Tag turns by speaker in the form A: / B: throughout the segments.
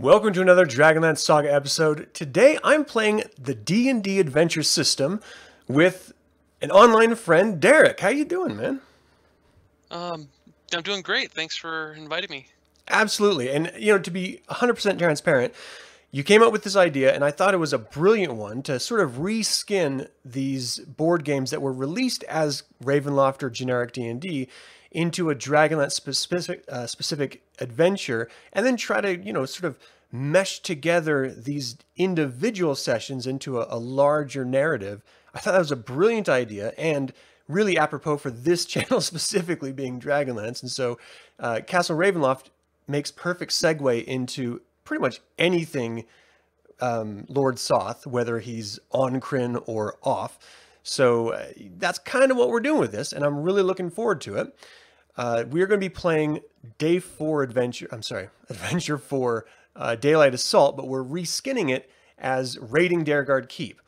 A: Welcome to another Dragonlance Saga episode. Today I'm playing the D&D adventure system with an online friend, Derek. How you doing, man?
B: Um, I'm doing great. Thanks for inviting me.
A: Absolutely. And you know, to be 100% transparent, you came up with this idea and I thought it was a brilliant one to sort of reskin these board games that were released as Ravenloft or generic D&D into a Dragonlance specific uh, specific adventure, and then try to you know sort of mesh together these individual sessions into a, a larger narrative. I thought that was a brilliant idea and really apropos for this channel specifically being Dragonlance. And so uh, Castle Ravenloft makes perfect segue into pretty much anything um, Lord Soth, whether he's on Krynn or off. So uh, that's kind of what we're doing with this, and I'm really looking forward to it. Uh, we are going to be playing Day 4 Adventure, I'm sorry, Adventure 4 uh, Daylight Assault, but we're reskinning it as Raiding Dargaard Keep.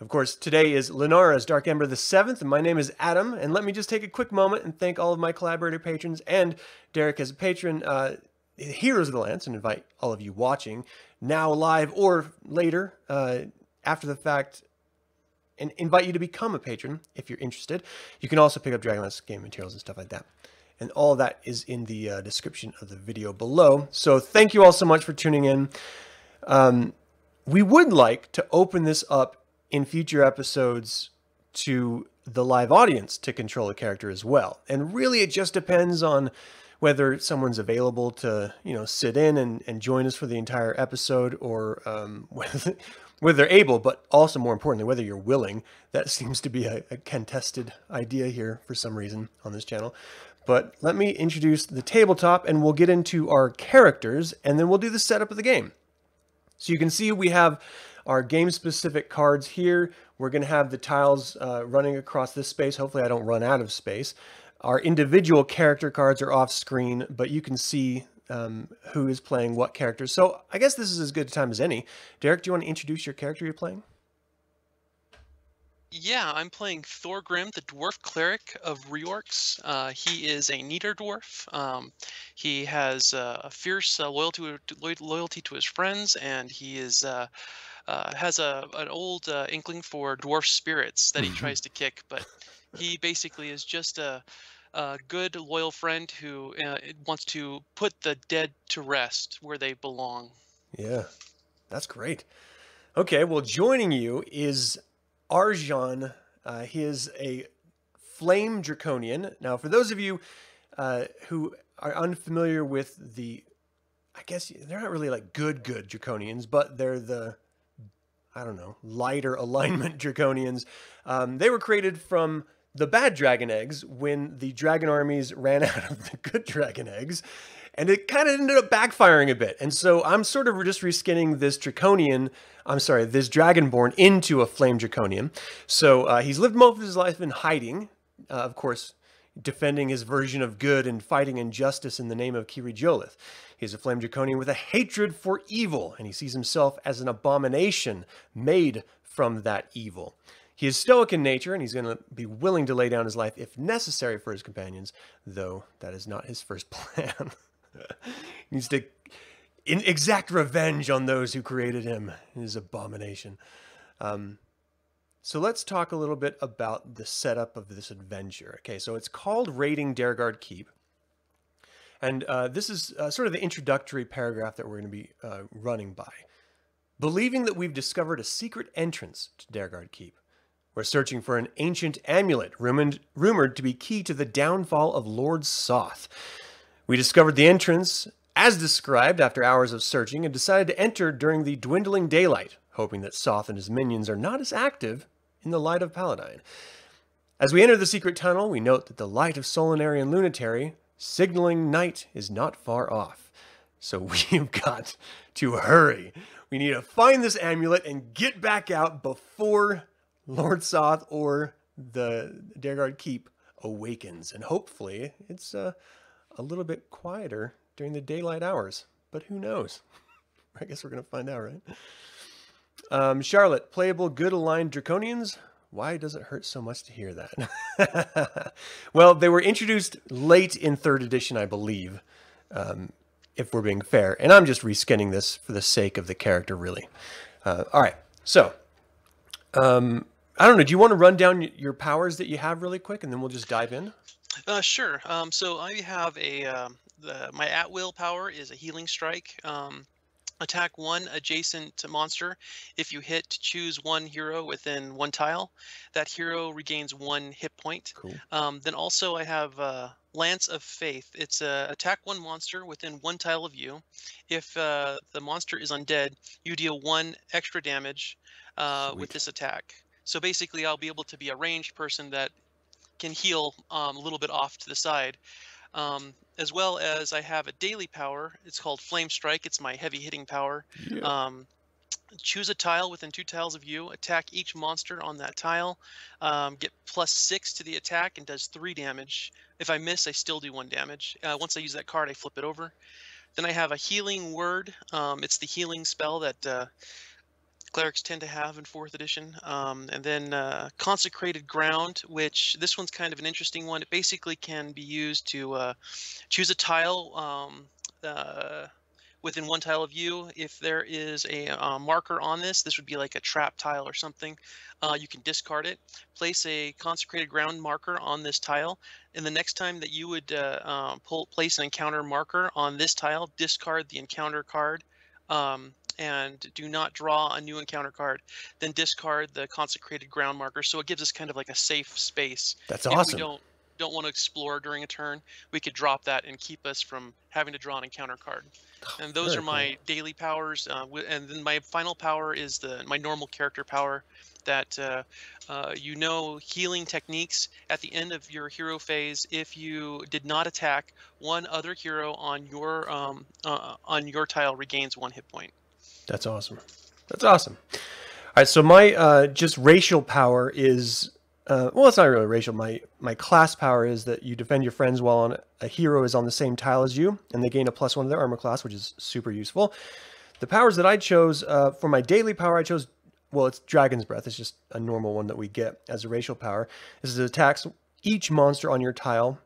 A: Of course, today is Lenara's Dark Ember the 7th, and my name is Adam, and let me just take a quick moment and thank all of my collaborator patrons and Derek as a patron, uh, Heroes of the Lance, and invite all of you watching now live or later uh, after the fact and invite you to become a patron if you're interested. You can also pick up Dragonlance game materials and stuff like that and all that is in the uh, description of the video below. So thank you all so much for tuning in. Um, we would like to open this up in future episodes to the live audience to control a character as well. And really it just depends on whether someone's available to, you know, sit in and, and join us for the entire episode or um, whether, whether they're able, but also more importantly, whether you're willing. That seems to be a, a contested idea here for some reason on this channel. But let me introduce the tabletop and we'll get into our characters and then we'll do the setup of the game. So you can see we have our game specific cards here. We're going to have the tiles uh, running across this space. Hopefully I don't run out of space. Our individual character cards are off screen, but you can see um, who is playing what characters. So I guess this is as good a time as any. Derek, do you want to introduce your character you're playing?
B: Yeah, I'm playing Thorgrim, the dwarf cleric of Reorx. Uh, he is a Neidar dwarf. Um, he has uh, a fierce uh, loyalty loyalty to his friends, and he is uh, uh, has a an old uh, inkling for dwarf spirits that he tries to kick. But he basically is just a, a good loyal friend who wants to put the dead to rest where they belong.
A: Yeah, that's great. Okay, well, joining you is Arjan. Uh, he is a flame draconian. Now, for those of you uh, who are unfamiliar with the, I guess they're not really like good, good draconians, but they're the, I don't know, lighter alignment draconians. Um, they were created from the bad dragon eggs when the dragon armies ran out of the good dragon eggs and it kind of ended up backfiring a bit. And so I'm sort of just reskinning this draconian, I'm sorry, this dragonborn into a flame draconian. So uh, he's lived most of his life in hiding, uh, of course, defending his version of good and fighting injustice in the name of Kiri Jolith. He's a flame draconian with a hatred for evil, and he sees himself as an abomination made from that evil. He is stoic in nature, and he's going to be willing to lay down his life if necessary for his companions, though that is not his first plan needs to in, exact revenge on those who created him. His abomination. Um, so let's talk a little bit about the setup of this adventure. Okay, so it's called Raiding Dargaard Keep. And uh, this is uh, sort of the introductory paragraph that we're going to be uh, running by. Believing that we've discovered a secret entrance to Dargaard Keep, we're searching for an ancient amulet rumored, rumored to be key to the downfall of Lord Soth. We discovered the entrance as described after hours of searching and decided to enter during the dwindling daylight, hoping that Soth and his minions are not as active in the light of Paladine. As we enter the secret tunnel, we note that the light of Solinari and Lunitari, signaling night, is not far off. So we've got to hurry. We need to find this amulet and get back out before Lord Soth or the Dargaard Keep awakens. And hopefully it's uh, a little bit quieter during the daylight hours, but who knows? I guess we're going to find out, right? Um, Charlotte, playable good aligned draconians. Why does it hurt so much to hear that? well, they were introduced late in third edition, I believe. Um, if we're being fair. And I'm just reskinning this for the sake of the character, really. Uh, all right, so um, I don't know. Do you want to run down your powers that you have really quick, and then we'll just dive in?
B: Uh, sure. Um, so I have a um, the, my at will power is a healing strike. Um, attack one adjacent monster. If you hit, choose one hero within one tile. That hero regains one hit point.
A: Cool.
B: Um, then also I have uh, Lance of Faith. It's a uh, attack one monster within one tile of you. If uh, the monster is undead, you deal one extra damage uh, with this attack. So basically, I'll be able to be a ranged person that can heal um, a little bit off to the side. Um, as well as I have a daily power. It's called Flame Strike. It's my heavy hitting power.
A: Yeah.
B: Um, choose a tile within two tiles of you. Attack each monster on that tile. Um, get plus six to the attack and does three damage. If I miss, I still do one damage. Uh, once I use that card, I flip it over. Then I have a healing word. Um, it's the healing spell that uh, clerics tend to have in fourth edition. Um, and then uh, consecrated ground, which this one's kind of an interesting one. It basically can be used to uh, choose a tile um, uh, within one tile of you. If there is a uh, marker on this, this would be like a trap tile or something. Uh, you can discard it. Place a consecrated ground marker on this tile, and the next time that you would uh, um, pull, place an encounter marker on this tile, discard the encounter card. Um, and do not draw a new encounter card, then discard the consecrated ground marker. So it gives us kind of like a safe space.
A: That's
B: if
A: awesome.
B: we don't don't want to explore during a turn, we could drop that and keep us from having to draw an encounter card. And those
A: Very
B: are my daily powers. Uh, and then my final power is the my normal character power that uh, uh, you know healing techniques at the end of your hero phase if you did not attack one other hero on your um, uh, on your tile regains one hit point.
A: That's awesome. That's awesome. All right, so my uh, just racial power is uh, well, it's not really racial. My my class power is that you defend your friends while on a hero is on the same tile as you, and they gain a plus one to their armor class, which is super useful. The powers that I chose uh, for my daily power, I chose well, it's Dragon's Breath. It's just a normal one that we get as a racial power. This is attacks each monster on your tile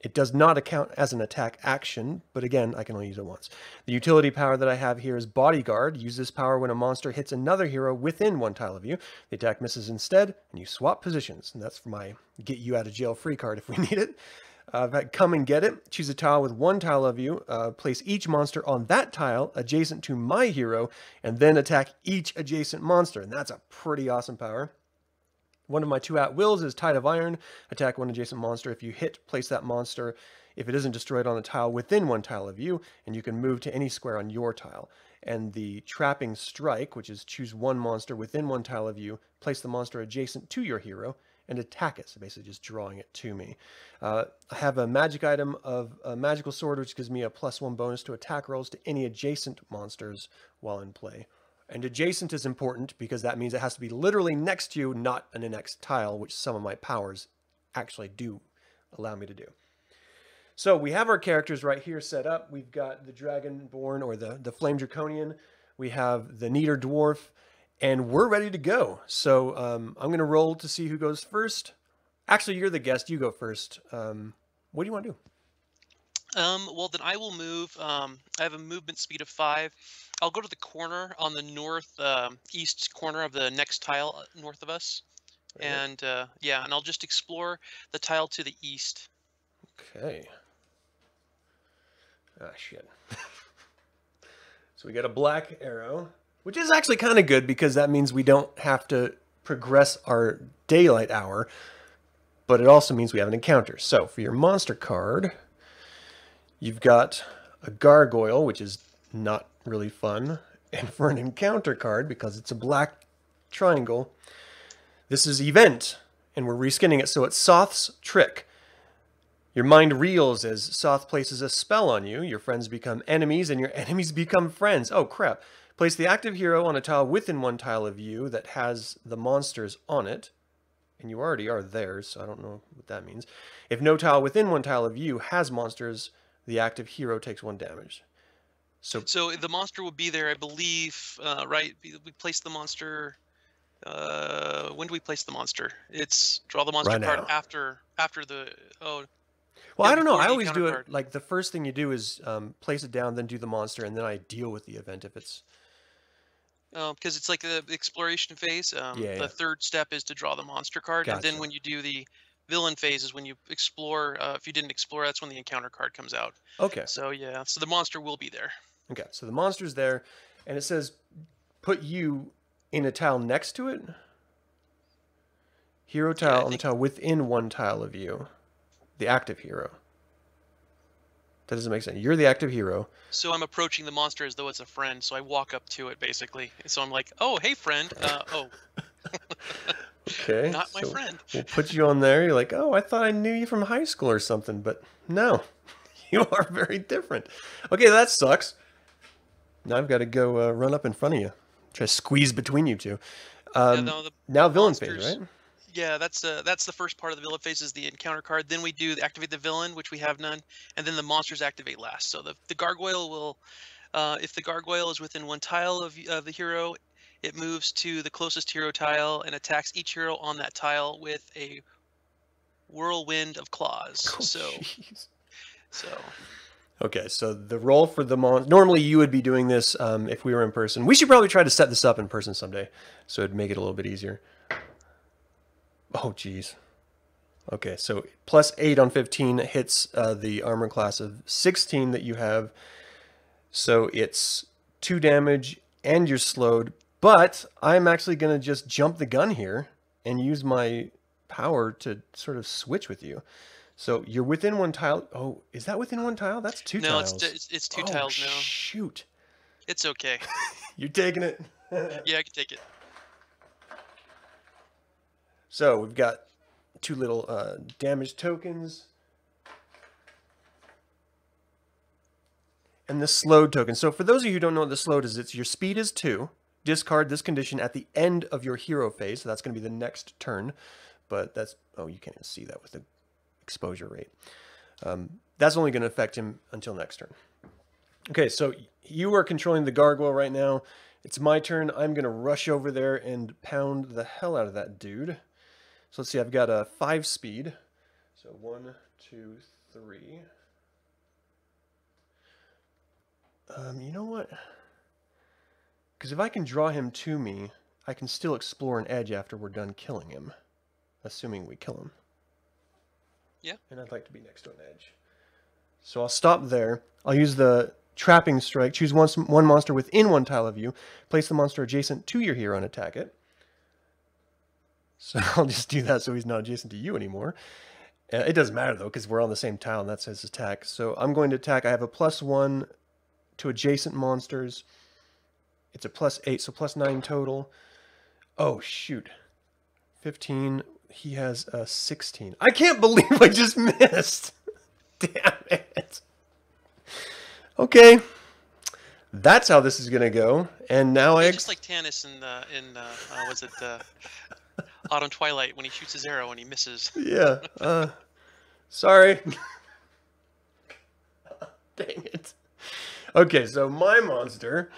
A: it does not account as an attack action, but again, I can only use it once. The utility power that I have here is Bodyguard. Use this power when a monster hits another hero within one tile of you. The attack misses instead, and you swap positions. And that's for my get you out of jail free card if we need it. Uh, come and get it. Choose a tile with one tile of you. Uh, place each monster on that tile adjacent to my hero, and then attack each adjacent monster. And that's a pretty awesome power. One of my two at wills is Tide of Iron. Attack one adjacent monster. If you hit, place that monster if it isn't destroyed on a tile within one tile of you, and you can move to any square on your tile. And the Trapping Strike, which is choose one monster within one tile of you, place the monster adjacent to your hero, and attack it. So basically just drawing it to me. Uh, I have a magic item of a magical sword, which gives me a plus one bonus to attack rolls to any adjacent monsters while in play. And adjacent is important because that means it has to be literally next to you, not an next tile, which some of my powers actually do allow me to do. So we have our characters right here set up. We've got the Dragonborn or the, the Flame Draconian. We have the Neidar Dwarf, and we're ready to go. So um, I'm going to roll to see who goes first. Actually, you're the guest. You go first. Um, what do you want to do?
B: Um, well, then I will move. Um, I have a movement speed of five. I'll go to the corner on the north um, east corner of the next tile uh, north of us,
A: Right.
B: and uh, yeah, and I'll just explore the tile to the east.
A: Okay. Ah, shit. so we got a black arrow, which is actually kind of good because that means we don't have to progress our daylight hour, but it also means we have an encounter. So for your monster card, you've got a gargoyle, which is not really fun. And for an encounter card, because it's a black triangle, this is event, and we're reskinning it so it's Soth's trick. Your mind reels as Soth places a spell on you. Your friends become enemies, and your enemies become friends. Oh, crap. Place the active hero on a tile within one tile of you that has the monsters on it. And you already are there, so I don't know what that means. If no tile within one tile of you has monsters, the active hero takes one damage. So,
B: So the monster will be there, I believe. Uh, right? We place the monster. Uh, when do we place the monster? It's draw the monster
A: Right
B: card
A: now.
B: after after the. Oh,
A: Well,
B: Yeah,
A: I don't know. I always do it like the first thing you do is um, place it down, then do the monster, and then I deal with the event if it's.
B: because it's like the exploration phase. Um,
A: Yeah,
B: the
A: yeah.
B: third step is to draw the monster card, and then when you do the villain phase is when you explore. Uh, if you didn't explore, that's when the encounter card comes out.
A: Okay.
B: So yeah, so the monster will be there.
A: Okay. So the monster's there, and it says, "Put you in a tile next to it." Hero tile on the tile within one tile of you, the active hero. That doesn't make sense. You're the active hero.
B: So I'm approaching the monster as though it's a friend. So I walk up to it basically. So I'm like, "Oh, hey, friend. Uh, oh,
A: Okay.
B: not my
A: so
B: friend."
A: We'll put you on there. You're like, oh, I thought I knew you from high school or something, but no, you are very different. Okay, that sucks. Now I've got to go uh, run up in front of you, try to squeeze between you two. Um,
B: no, the
A: now villain phase, right?
B: Yeah, that's uh, that's the first part of the villain phase is the encounter card. Then we do the activate the villain, which we have none, and then the monsters activate last. So the the gargoyle will, uh, if the gargoyle is within one tile of of the hero, it moves to the closest hero tile and attacks each hero on that tile with a whirlwind of claws.
A: Oh,
B: so
A: jeez.
B: so
A: Okay, so the roll for the mon. Normally, you would be doing this um, if we were in person. We should probably try to set this up in person someday, so it'd make it a little bit easier. Oh, geez. Okay, so plus eight on fifteen hits uh, the armor class of sixteen that you have. So it's two damage, and you're slowed. But I'm actually gonna just jump the gun here and use my power to sort of switch with you. So you're within one tile. Oh, is that within one tile? That's two
B: no, it's,
A: tiles.
B: t- it's it's two
A: Oh,
B: tiles now.
A: Shoot.
B: It's okay.
A: You're taking it.
B: Yeah, I can take it.
A: so we've got two little uh, damage tokens. And the slowed token. So for those of you who don't know what the slowed is, it's your speed is two. Discard this condition at the end of your hero phase. So that's going to be the next turn. But that's, oh, you can't even see that with the exposure rate. Um, that's only going to affect him until next turn. Okay, so you are controlling the gargoyle right now. It's my turn. I'm going to rush over there and pound the hell out of that dude. So let's see, I've got a five speed. So one, two, three. Um, you know what? Because if I can draw him to me, I can still explore an edge after we're done killing him. Assuming we kill him.
B: Yeah.
A: And I'd like to be next to an edge. So I'll stop there. I'll use the trapping strike. Choose one, one monster within one tile of you. Place the monster adjacent to your hero and attack it. So I'll just do that so he's not adjacent to you anymore. Uh, it doesn't matter though, because we're on the same tile and that says attack. So I'm going to attack. I have a plus one to adjacent monsters. It's a plus eight, so plus nine total. Oh, shoot. 15. He has a 16. I can't believe I just missed. Damn it. Okay. That's how this is going to go. And now I.
B: Just like Tanis in uh, in uh, uh, was it uh, Autumn Twilight when he shoots his arrow and he misses.
A: yeah. Uh, sorry. Dang it. Okay, so my monster.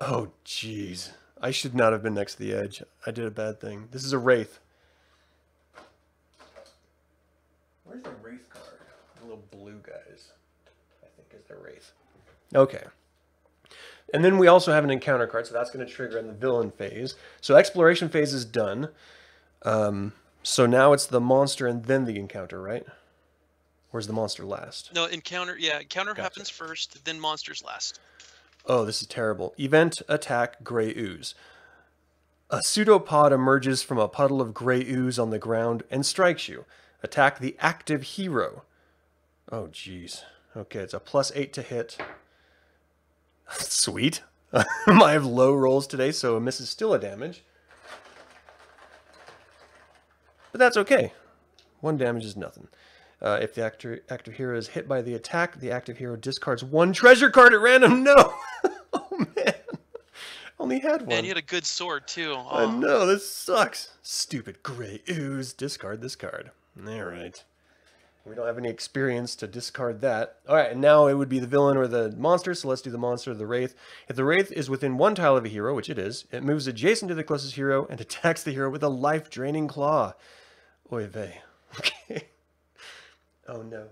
A: Oh, jeez. I should not have been next to the edge. I did a bad thing. This is a wraith. Where's the wraith card? The little blue guys. I think is the wraith. Okay. And then we also have an encounter card, so that's going to trigger in the villain phase. So exploration phase is done. Um, so now it's the monster and then the encounter, right? Where's the monster last?
B: No encounter. Yeah, encounter
A: Gotcha.
B: happens first, then monsters last.
A: Oh, this is terrible. Event attack gray ooze. A pseudopod emerges from a puddle of gray ooze on the ground and strikes you. Attack the active hero. Oh, jeez. Okay, it's a plus eight to hit. Sweet. I have low rolls today, so a miss is still a damage. But that's okay. One damage is nothing. Uh, if the actor, active hero is hit by the attack, the active hero discards one treasure card at random. No! oh, man. Only had one.
B: Man, you had a good sword too.
A: I
B: Oh,
A: know, this sucks. Stupid gray ooze. Discard this card. All right. We don't have any experience to discard that. All right, and now it would be the villain or the monster, so let's do the monster, the Wraith. If the Wraith is within one tile of a hero, which it is, it moves adjacent to the closest hero and attacks the hero with a life-draining claw. Oy vey. Okay. Oh no.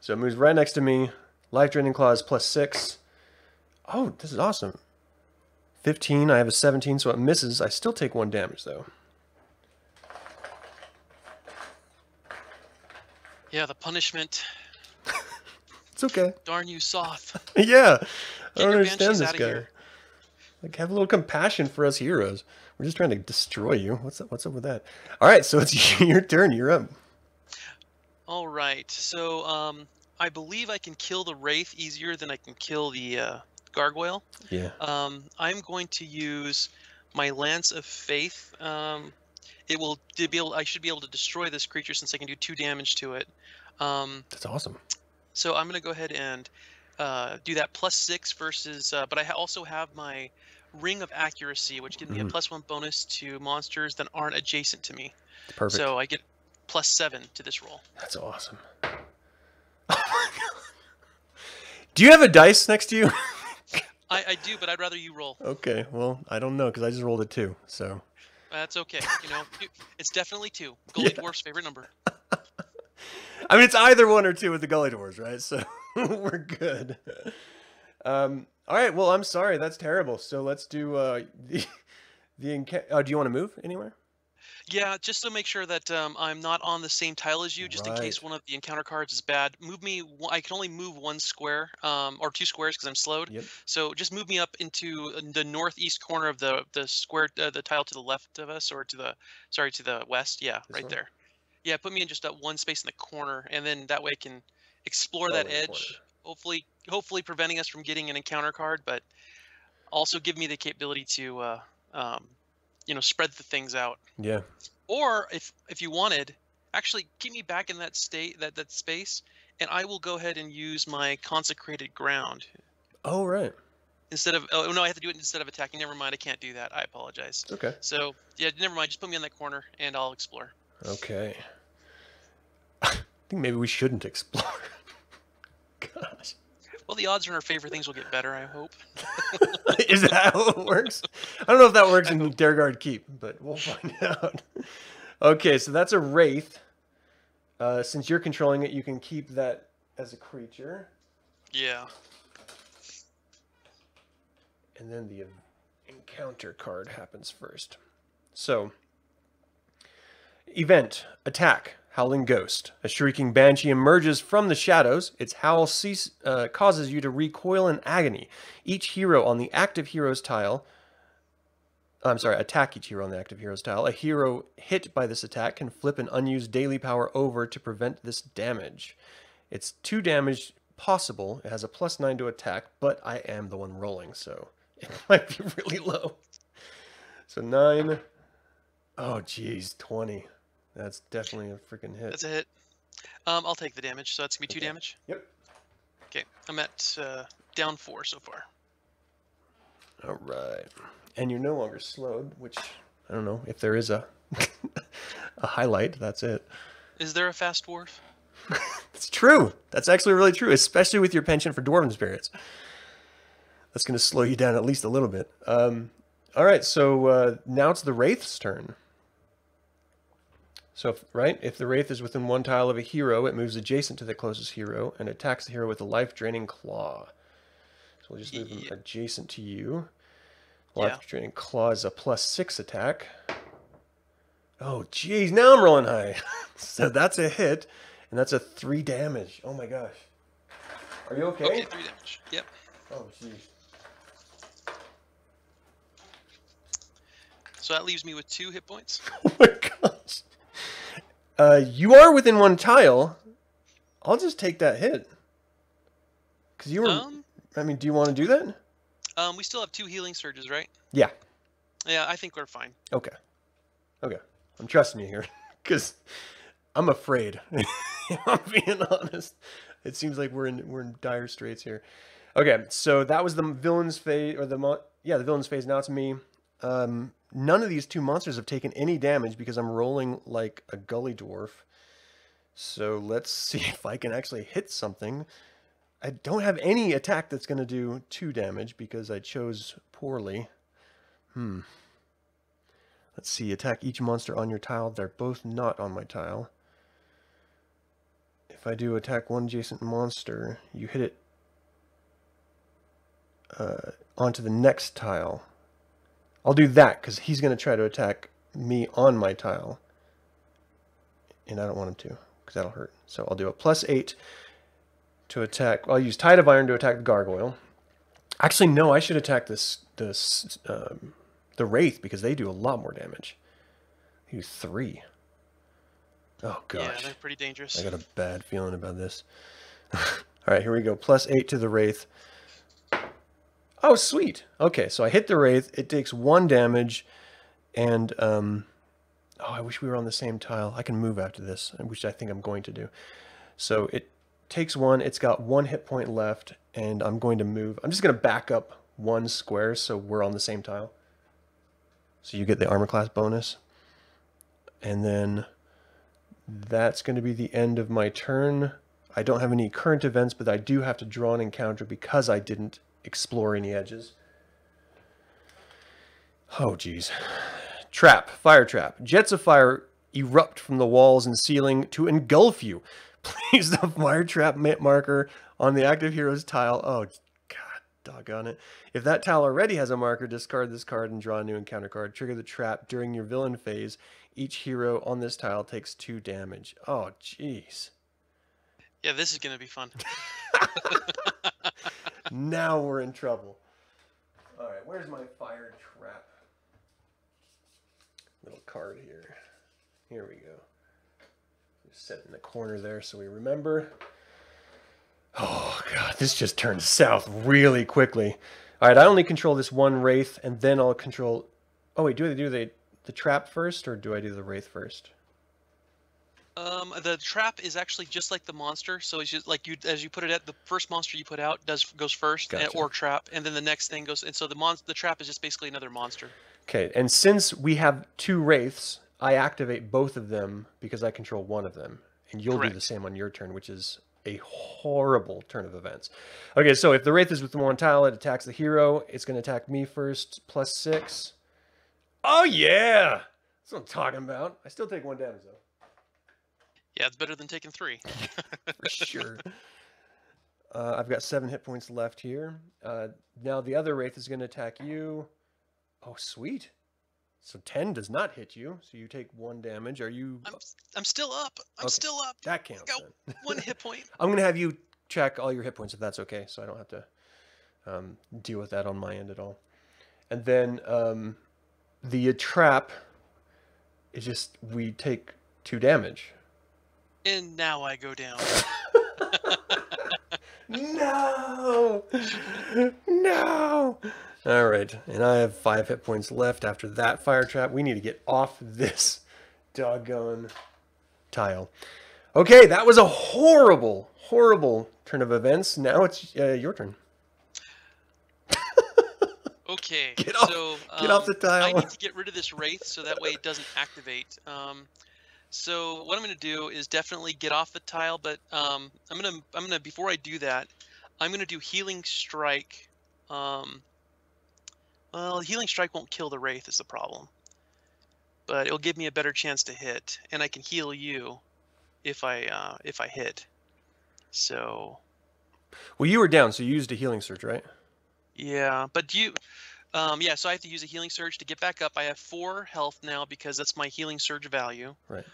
A: So it moves right next to me. Life draining claw is plus six. Oh, this is awesome. 15. I have a 17, so it misses. I still take one damage though.
B: Yeah, the punishment.
A: It's okay.
B: Darn you, Soth.
A: yeah. I don't understand this guy. Like, have a little compassion for us heroes. We're just trying to destroy you. What's up? What's up with that? All right, so it's your turn. You're up.
B: All right. So, um, I believe I can kill the wraith easier than I can kill the uh, gargoyle.
A: Yeah.
B: Um, I'm going to use my lance of faith. Um, it will to be able. I should be able to destroy this creature since I can do two damage to it. Um,
A: That's awesome.
B: so I'm going to go ahead and uh, do that plus six versus. Uh, but I ha- also have my ring of accuracy, which gives me a
A: Mhm.
B: plus one bonus to monsters that aren't adjacent to me.
A: Perfect.
B: So I get plus seven to this roll.
A: That's awesome. Oh. Do you have a dice next to you?
B: I, I do, but I'd rather you roll.
A: okay, well, I don't know because I just rolled a two. So
B: That's okay. You know, it's definitely two. Gully
A: Yeah.
B: Dwarf's favorite number.
A: I mean, it's either one or two with the Gully Doors, right? So we're good. Um, all right. Well, I'm sorry. That's terrible. So let's do uh, the the. Enca- uh, do you want to move anywhere?
B: Yeah, just to make sure that um, I'm not on the same tile as you, just in case one of the encounter cards is bad. Move me. one- I can only move one square, um, or two squares because I'm slowed.
A: Yep.
B: So just move me up into uh, the northeast corner of the the square, uh, the tile to the left of us, or to the sorry to the west. Yeah,
A: This
B: right
A: one?
B: there. Yeah, put me in just that one space in the corner, and then that way I can explore that edge.
A: corner.
B: Hopefully, hopefully preventing us from getting an encounter card, but also give me the capability to, uh, um, you know, spread the things out.
A: Yeah.
B: Or if if you wanted, actually keep me back in that state that that space, and I will go ahead and use my consecrated ground
A: Oh right.
B: instead of. Oh no, I have to do it instead of attacking. Never mind, I can't do that. I apologize.
A: Okay.
B: So yeah, never mind. Just put me in that corner, and I'll explore.
A: Okay. I think maybe we shouldn't explore. Gosh.
B: Well, the odds are in our favor. Things will get better. I hope.
A: Is that how it works? I don't know if that works in Dargaard Keep, but we'll find out. Okay, so that's a wraith. Uh, since you're controlling it, you can keep that as a creature,
B: Yeah.
A: and then the encounter card happens first. So, event attack. Howling Ghost. A shrieking banshee emerges from the shadows. Its howl cease, uh, causes you to recoil in agony. Each hero on the active hero's tile I'm sorry, attack each hero on the active hero's tile. A hero hit by this attack can flip an unused daily power over to prevent this damage. It's two damage possible. It has a plus nine to attack, but I am the one rolling, so it might be really low. So nine. Oh, geez, 20. That's definitely a freaking hit.
B: That's a hit. Um, I'll take the damage. So that's gonna be two
A: Okay.
B: damage.
A: Yep.
B: Okay, I'm at uh, down four so far.
A: All right. And you're no longer slowed, which I don't know if there is a a highlight. That's it.
B: Is there a fast dwarf?
A: It's true. That's actually really true, especially with your penchant for dwarven spirits. That's going to slow you down at least a little bit. Um, all right, so uh, now it's the wraith's turn. So, if, right, if the wraith is within one tile of a hero, it moves adjacent to the closest hero and attacks the hero with a life-draining claw. So we'll just move him
B: Ye-
A: adjacent to you. Life-draining claw is a plus six attack. Oh, geez, now I'm rolling high. so that's a hit, and that's a three damage. Oh my gosh. Are you okay?
B: Okay, three damage. Yep.
A: Oh, jeez.
B: So that leaves me with two hit points.
A: Oh my gosh. Uh, you are within one tile. I'll just take that hit. Because you were.
B: Um,
A: I mean, do you want to do that?
B: um, we still have two healing surges, right?
A: Yeah.
B: Yeah, I think we're fine.
A: Okay. Okay. I'm trusting you here. Because I'm afraid. I'm being honest. It seems like we're in we're in dire straits here. Okay, so that was the villain's phase, or the mon- yeah, the villain's phase. Now it's me. Um, none of these two monsters have taken any damage because I'm rolling like a gully dwarf. So let's see if I can actually hit something. I don't have any attack that's going to do two damage because I chose poorly. Hmm. Let's see. Attack each monster on your tile. They're both not on my tile. If I do attack one adjacent monster, you hit it uh, onto the next tile. I'll do that because he's going to try to attack me on my tile. And I don't want him to because that'll hurt. So I'll do a plus 8 to attack. I'll use Tide of Iron to attack the Gargoyle. Actually, no, I should attack this this um, the Wraith because they do a lot more damage. They do 3. Oh, gosh.
B: Yeah, they're pretty dangerous.
A: I got a bad feeling about this. All right, here we go. Plus 8 to the Wraith. Oh, sweet. Okay, so I hit the Wraith. It takes 1 damage. And, um... Oh, I wish we were on the same tile. I can move after this, which I think I'm going to do. So it takes 1. It's got 1 hit point left. And I'm going to move. I'm just going to back up 1 square so we're on the same tile. So you get the armor class bonus. And then that's going to be the end of my turn. I don't have any current events, but I do have to draw an encounter because I didn't explore any edges. Oh, geez. Trap, fire trap. Jets of fire erupt from the walls and ceiling to engulf you. Place the fire trap marker on the active hero's tile. Oh, God, doggone it. If that tile already has a marker, discard this card and draw a new encounter card. Trigger the trap during your villain phase each hero on this tile takes two damage. Oh, jeez.
B: Yeah, this is gonna be fun.
A: now we're in trouble. All right, where's my fire trap? Little card here. Here we go. Just set in the corner there so we remember. Oh god, this just turned south really quickly. All right, I only control this one wraith, and then I'll control. Oh wait, do they do they the trap first, or do I do the wraith first?
B: Um, the trap is actually just like the monster. So it's just like you, as you put it at the first monster you put out does goes first, eh, gotcha. or trap, and then the next thing goes. And so the mon the trap is just basically another monster.
A: Okay, and since we have two wraiths, I activate both of them because I control one of them, and you'll Correct. do the same on your turn, which is a horrible turn of events. Okay, so if the wraith is with the one tile, it attacks the hero. It's going to attack me first, plus six. Oh yeah, that's what I'm talking about. I still take one damage though.
B: Yeah, it's better than taking three.
A: For sure. Uh, I've got seven hit points left here. Uh, now the other wraith is going to attack you. Oh, sweet. So 10 does not hit you, so you take one damage. Are you...
B: I'm, I'm still up. I'm okay. still up.
A: That counts. Got
B: one hit point.
A: I'm going to have you check all your hit points if that's okay, so I don't have to um, deal with that on my end at all. And then um, the trap is just we take two damage.
B: And now I go down.
A: no! no! All right, and I have five hit points left after that fire trap. We need to get off this doggone tile. Okay, that was a horrible, horrible turn of events. Now it's uh, your turn.
B: Okay,
A: get off,
B: so
A: get off the um, tile.
B: I need to get rid of this wraith so that way it doesn't activate. Um, so what I'm going to do is definitely get off the tile, but um, I'm gonna I'm gonna before I do that, I'm gonna do healing strike. Um, well, healing strike won't kill the wraith is the problem, but it'll give me a better chance to hit, and I can heal you if I uh, if I hit. So.
A: Well, you were down, so you used a healing surge, right?
B: Yeah, but do you? Um, yeah, so I have to use a healing surge to get back up. I have four health now because that's my healing surge value.
A: Right.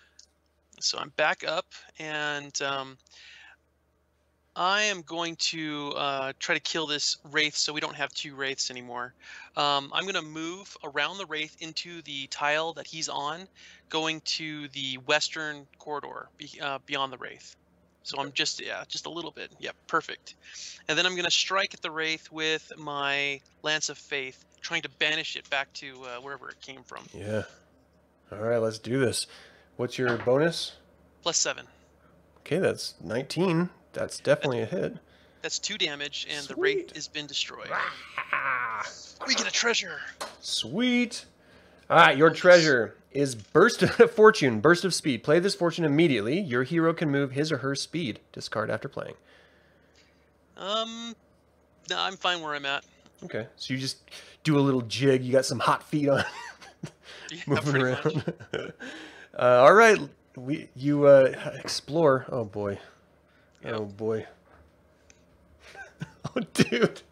B: So I'm back up, and um, I am going to uh, try to kill this wraith so we don't have two wraiths anymore. Um, I'm going to move around the wraith into the tile that he's on, going to the western corridor be, uh, beyond the wraith. So I'm just, yeah, just a little bit. Yep, perfect. And then I'm going to strike at the Wraith with my Lance of Faith, trying to banish it back to uh, wherever it came from.
A: Yeah. All right, let's do this. What's your bonus?
B: Plus seven.
A: Okay, that's 19. That's definitely a hit.
B: That's two damage, and Sweet. the Wraith has been destroyed. we get a treasure.
A: Sweet. All right, your treasure is Burst of Fortune, Burst of Speed. Play this fortune immediately. Your hero can move his or her speed. Discard after playing.
B: Um, no, I'm fine where I'm at.
A: Okay, so you just do a little jig. You got some hot feet on,
B: yeah, moving around.
A: uh, all right, we you uh, explore. Oh boy,
B: Yep.
A: Oh boy. oh dude.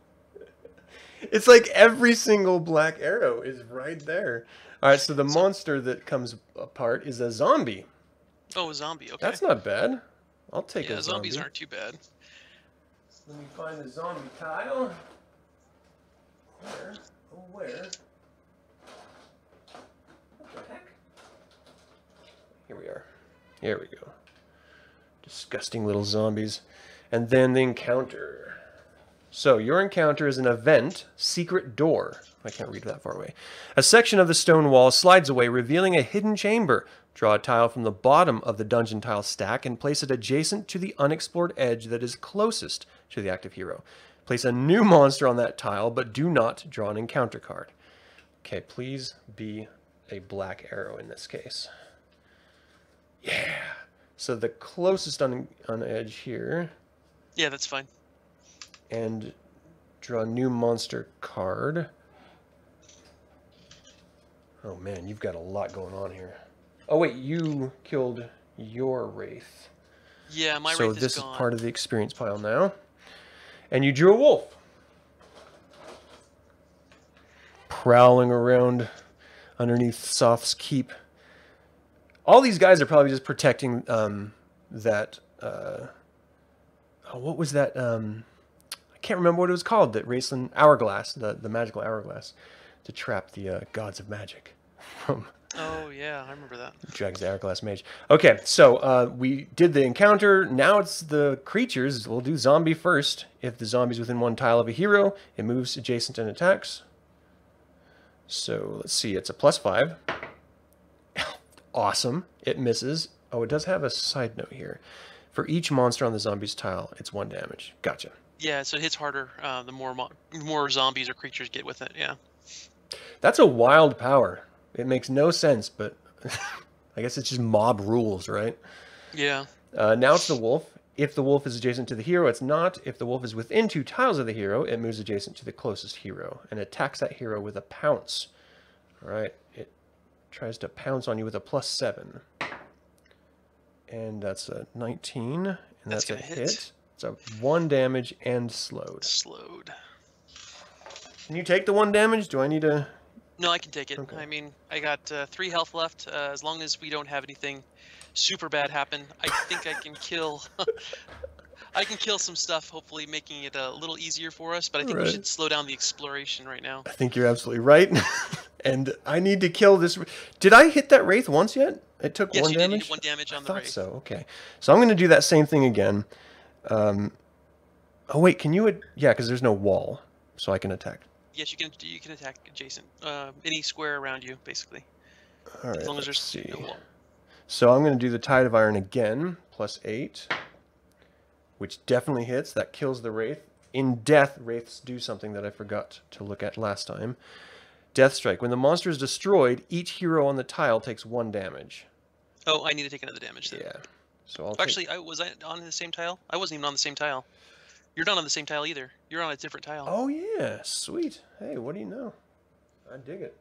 A: It's like every single black arrow is right there. All right, so the monster that comes apart is a zombie.
B: Oh, a zombie. Okay.
A: That's not bad. I'll take
B: yeah,
A: a zombie.
B: zombies aren't too bad.
A: Let me find the zombie tile. Where? Oh, where? What the heck? Here we are. Here we go. Disgusting little zombies. And then the encounter. So, your encounter is an event, secret door. I can't read that far away. A section of the stone wall slides away, revealing a hidden chamber. Draw a tile from the bottom of the dungeon tile stack and place it adjacent to the unexplored edge that is closest to the active hero. Place a new monster on that tile, but do not draw an encounter card. Okay, please be a black arrow in this case. Yeah. So the closest on on edge here,
B: Yeah, that's fine.
A: and draw a new monster card. Oh man, you've got a lot going on here. Oh wait, you killed your wraith.
B: Yeah, my
A: so
B: wraith
A: this
B: is gone.
A: is part of the experience pile now. And you drew a wolf. Prowling around underneath Soth's keep. All these guys are probably just protecting um, that. Uh, oh, what was that? Um, I can't remember what it was called. That Raistlin hourglass, the the magical hourglass, to trap the uh, gods of magic from
B: Oh yeah, I remember that.
A: Drags the hourglass mage. Okay, so uh, we did the encounter. Now it's the creatures. We'll do zombie first. If the zombie's within one tile of a hero, it moves adjacent and attacks. So let's see. It's a plus five. awesome. It misses. Oh, it does have a side note here. For each monster on the zombie's tile, it's one damage. Gotcha.
B: Yeah, so it hits harder uh, the more mo- more zombies or creatures get with it. Yeah.
A: That's a wild power. It makes no sense, but I guess it's just mob rules, right?
B: Yeah.
A: Uh, now it's the wolf. If the wolf is adjacent to the hero, it's not. If the wolf is within two tiles of the hero, it moves adjacent to the closest hero and attacks that hero with a pounce. All right, it tries to pounce on you with a plus seven, and that's a 19, and
B: That's
A: that's, a hit.
B: hit.
A: It's a one damage and slowed.
B: Slowed.
A: Can you take the one damage? Do I need to?
B: No, I can take it.
A: Okay.
B: I mean, I got uh, three health left. Uh, as long as we don't have anything super bad happen, I think I can kill. I can kill some stuff, hopefully making it a little easier for us. But I think
A: Right.
B: we should slow down the exploration right now.
A: I think you're absolutely right. and I need to kill this. Did I hit that wraith once yet? It took
B: Yes,
A: one
B: you did. You
A: damage.
B: did one damage
A: I
B: on the
A: thought
B: wraith.
A: so. Okay, so I'm going to do that same thing again. Um, oh wait, can you? Yeah, because there's no wall, so I can attack.
B: Yes, you can. You can attack adjacent, uh, any square around you, basically,
A: All right,
B: as long as there's
A: see.
B: no.
A: So I'm going to do the Tide of Iron again, plus eight, which definitely hits. That kills the wraith. In death, wraiths do something that I forgot to look at last time. Death Strike. When the monster is destroyed, each hero on the tile takes one damage.
B: Oh, I need to take another damage then.
A: Yeah. So I'll
B: Actually, I was I on the same tile? I wasn't even on the same tile. You're not on the same tile either. You're on a different tile.
A: Oh yeah, sweet. Hey, what do you know? I dig it.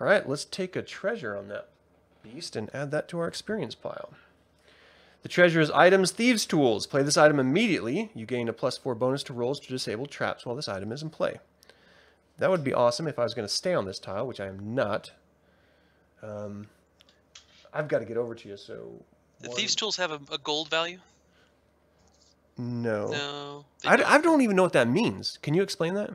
A: All right, let's take a treasure on that beast and add that to our experience pile. The treasure is items, thieves' tools. Play this item immediately. You gain a plus four bonus to rolls to disable traps while this item is in play. That would be awesome if I was going to stay on this tile, which I am not. Um, I've got to get over to you, so.
B: The
A: one-
B: thieves' tools have a, a gold value.
A: No.
B: No.
A: I,
B: don't.
A: I don't even know what that means. Can you explain that?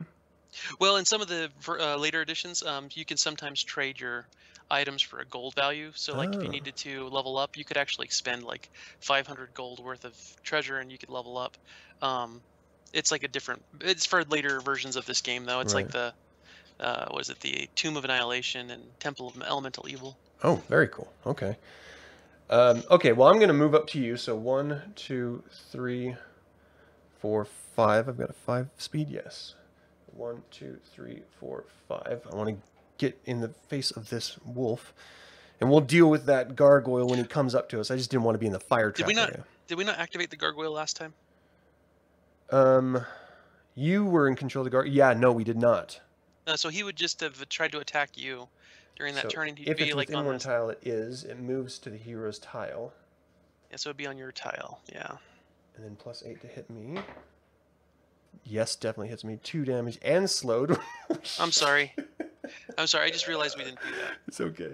B: Well, in some of the uh, later editions, um, you can sometimes trade your items for a gold value. So, like, if
A: Oh.
B: you needed to level up, you could actually spend like 500 gold worth of treasure, and you could level up. Um, it's like a different. It's for later versions of this game, though. It's like the, uh, what is it? The Tomb of Annihilation and Temple of Elemental Evil.
A: Oh, very cool. Okay. Um, okay, well, I'm going to move up to you. So one, two, three, four, five. I've got a five speed, yes. One, two, three, four, five. I want to get in the face of this wolf. And we'll deal with that gargoyle when he comes up to us. I just didn't want to be in the fire
B: Did
A: trap
B: we not?
A: area.
B: Did we not activate the gargoyle last time?
A: Um, you were in control of the gargoyle. Yeah, no, we did not.
B: So he would just have tried to attack you during that
A: So
B: turn, and he'd
A: if
B: be
A: it's
B: like on
A: one
B: the,
A: tile, it is. It moves to the hero's tile.
B: yeah, so it'd be on your tile. Yeah.
A: And then plus 8 to hit me. Yes, definitely hits me. 2 damage and slowed.
B: I'm sorry. I'm sorry. I just realized we didn't do that.
A: It's okay.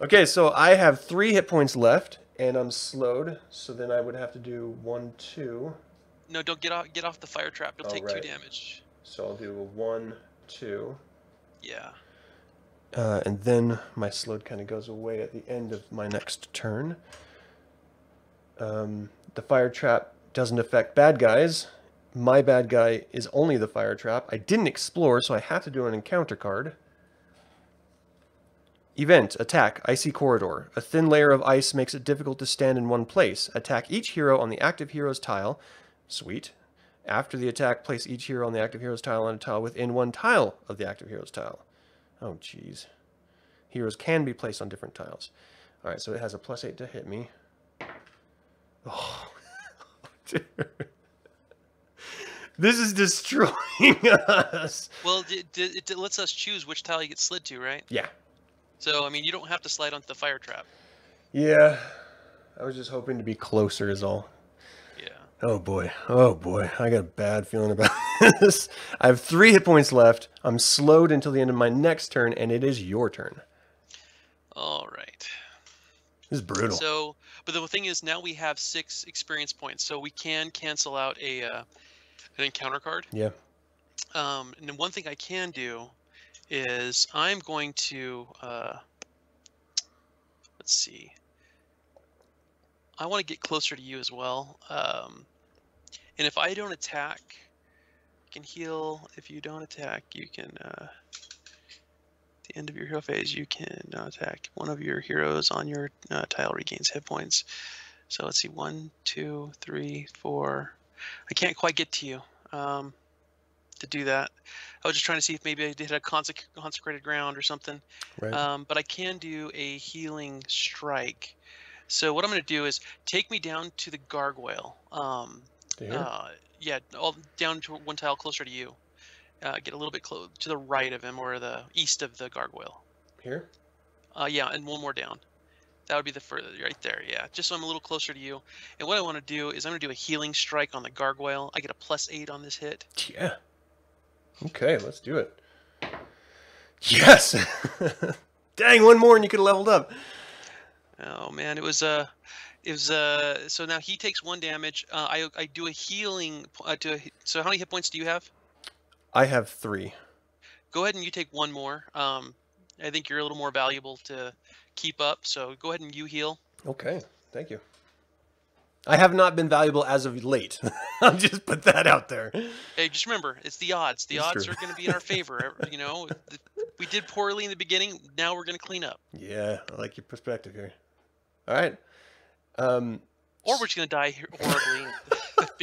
A: Okay, so I have 3 hit points left, and I'm slowed. So then I would have to do 1, 2.
B: No, don't get off. Get off the fire trap. You'll take
A: right.
B: two damage.
A: So I'll do a 1, 2.
B: Yeah.
A: Uh, and then my slowed kind of goes away at the end of my next turn. Um, the fire trap doesn't affect bad guys. My bad guy is only the fire trap. I didn't explore, so I have to do an encounter card. Event, attack, icy corridor. A thin layer of ice makes it difficult to stand in one place. Attack each hero on the active hero's tile. Sweet. After the attack, place each hero on the active hero's tile on a tile within one tile of the active hero's tile. Oh, jeez. Heroes can be placed on different tiles. All right, so it has a plus eight to hit me. Oh, dude. This is destroying us.
B: Well, it, lets us choose which tile you get slid to, right?
A: Yeah.
B: So I mean, you don't have to slide onto the fire trap.
A: Yeah. I was just hoping to be closer, is all.
B: Yeah.
A: Oh boy. Oh boy. I got a bad feeling about this. I have three hit points left. I'm slowed until the end of my next turn, and it is your turn.
B: All right.
A: This is brutal.
B: So, but the thing is, now we have six experience points, so we can cancel out a uh, an encounter card.
A: yeah.
B: Um, and then one thing I can do is I'm going to uh, let's see. I want to get closer to you as well. Um, and if I don't attack, you can heal. If you don't attack, you can. Uh, the end of your hero phase, you can not attack. One of your heroes on your uh, tile regains hit points. So let's see, one, two, three, four. I can't quite get to you um, to do that. I was just trying to see if maybe I did a consec- consecrated ground or something.
A: Right.
B: Um, but I can do a healing strike. So what I'm going to do is take me down to the gargoyle. Um, uh, yeah, all down to one tile closer to you. Uh, get a little bit close to the right of him or the east of the gargoyle.
A: here?
B: Uh, yeah, and one more down. That would be the further right there. Yeah, just so I'm a little closer to you. And what I want to do is I'm going to do a healing strike on the gargoyle. I get a plus eight on this hit.
A: Yeah. Okay, let's do it. Yes! Dang, one more and you could have leveled up.
B: Oh man, it was uh it was uh so now he takes one damage. Uh, I I do a healing. Uh, a, so how many hit points do you have?
A: I have three.
B: Go ahead and you take one more. Um, I think you're a little more valuable to keep up. So go ahead and you heal.
A: Okay, thank you. I have not been valuable as of late. I'll just put that out there.
B: Hey, just remember, it's the odds. The
A: It's
B: odds
A: true.
B: are going to be in our favor. You know, we did poorly in the beginning. Now we're going to clean up,
A: Yeah, I like your perspective here. All right. Um,
B: or we're just going to die here horribly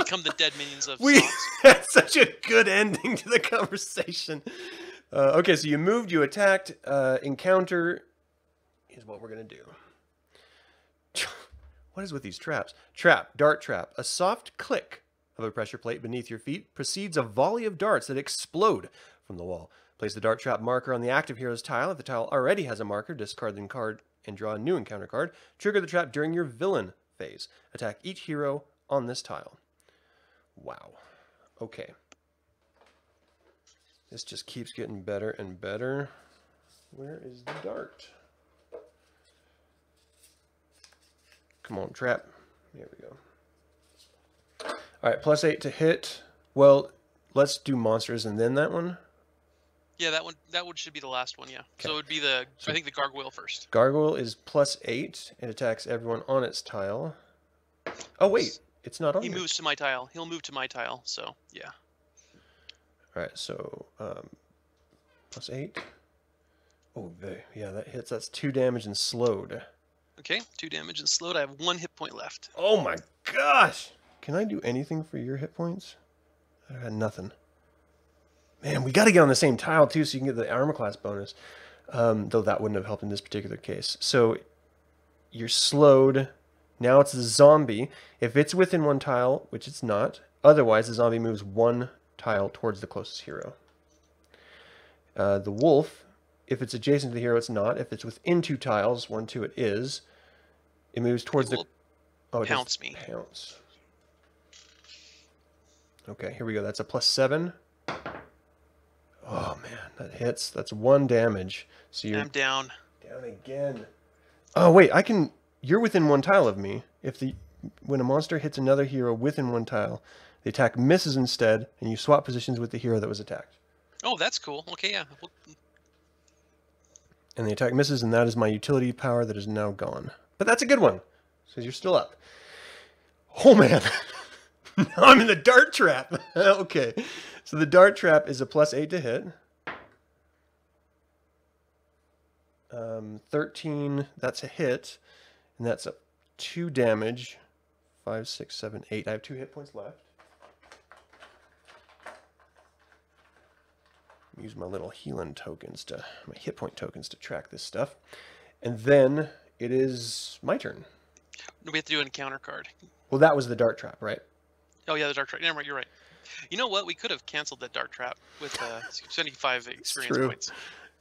B: become the dead minions of
A: we had such a good ending to the conversation. Uh, okay, so you moved, you attacked, uh, encounter is what we're gonna do. What is with these traps? Trap, dart trap. A soft click of a pressure plate beneath your feet precedes a volley of darts that explode from the wall. Place the dart trap marker on the active hero's tile. If the tile already has a marker, discard the card and draw a new encounter card. Trigger the trap during your villain phase. Attack each hero on this tile. Wow. Okay. This just keeps getting better and better. Where is the dart? Come on, trap. Here we go. All right, plus eight to hit. Well, let's do monsters and then that one.
B: Yeah, that one. That one should be the last one. Yeah. So it would be the. so I think the gargoyle first.
A: Gargoyle is plus eight. It attacks everyone on its tile. Oh wait, it's not on.
B: He
A: there.
B: moves to my tile. He'll move to my tile. So yeah.
A: All right, so um, plus eight. Oh, the- yeah, that hits. That's two damage and slowed.
B: Okay, two damage and slowed. I have one hit point left.
A: Oh my gosh! Can I do anything for your hit points? I got nothing. Man, we got to get on the same tile too, so you can get the armor class bonus. Um, though that wouldn't have helped in this particular case. So you're slowed. Now it's a zombie. If it's within one tile, which it's not, otherwise the zombie moves one tile towards the closest hero. Uh, the wolf, if it's adjacent to the hero, it's not. If it's within two tiles, one, two, it is. It moves towards
B: will
A: the. Oh, it
B: pounce me.
A: Pounce. Okay, here we go. That's a plus seven. Oh man, that hits. That's one damage. So you're
B: I'm down.
A: down again. Oh wait, I can. You're within one tile of me. If the when a monster hits another hero within one tile, the attack misses instead, and you swap positions with the hero that was attacked.
B: Oh, that's cool. Okay, yeah.
A: And the attack misses, and that is my utility power that is now gone. But that's a good one. So you're still up. Oh man. now I'm in the dart trap. okay. So the dart trap is a plus eight to hit. Um, 13, that's a hit. And that's a two damage. Five, six, seven, eight. I have two hit points left. Use my little healing tokens to, my hit point tokens to track this stuff. And then it is my turn.
B: we have to do an encounter card.
A: Well, that was the dart trap, right?
B: Oh yeah, the dark trap. Never mind, you're right. You know what? We could have canceled that dark trap with uh, 75 experience
A: true.
B: points.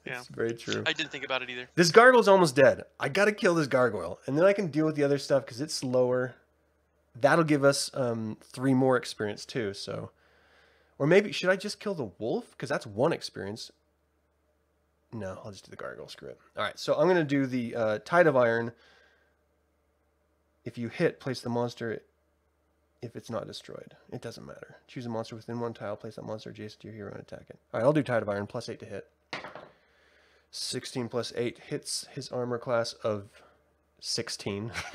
B: Yeah,
A: It's very true.
B: I didn't think about it either.
A: This gargoyle's almost dead. I gotta kill this gargoyle, and then I can deal with the other stuff because it's slower. That'll give us um, three more experience too. So, or maybe should I just kill the wolf because that's one experience. No, I'll just do the gargoyle. Screw it. All right, so I'm gonna do the uh, tide of iron. If you hit, place the monster. If it's not destroyed, it doesn't matter. Choose a monster within one tile. Place that monster adjacent to your hero and attack it. All right, I'll do tide of iron plus eight to hit. 16 plus 8 hits his armor class of 16.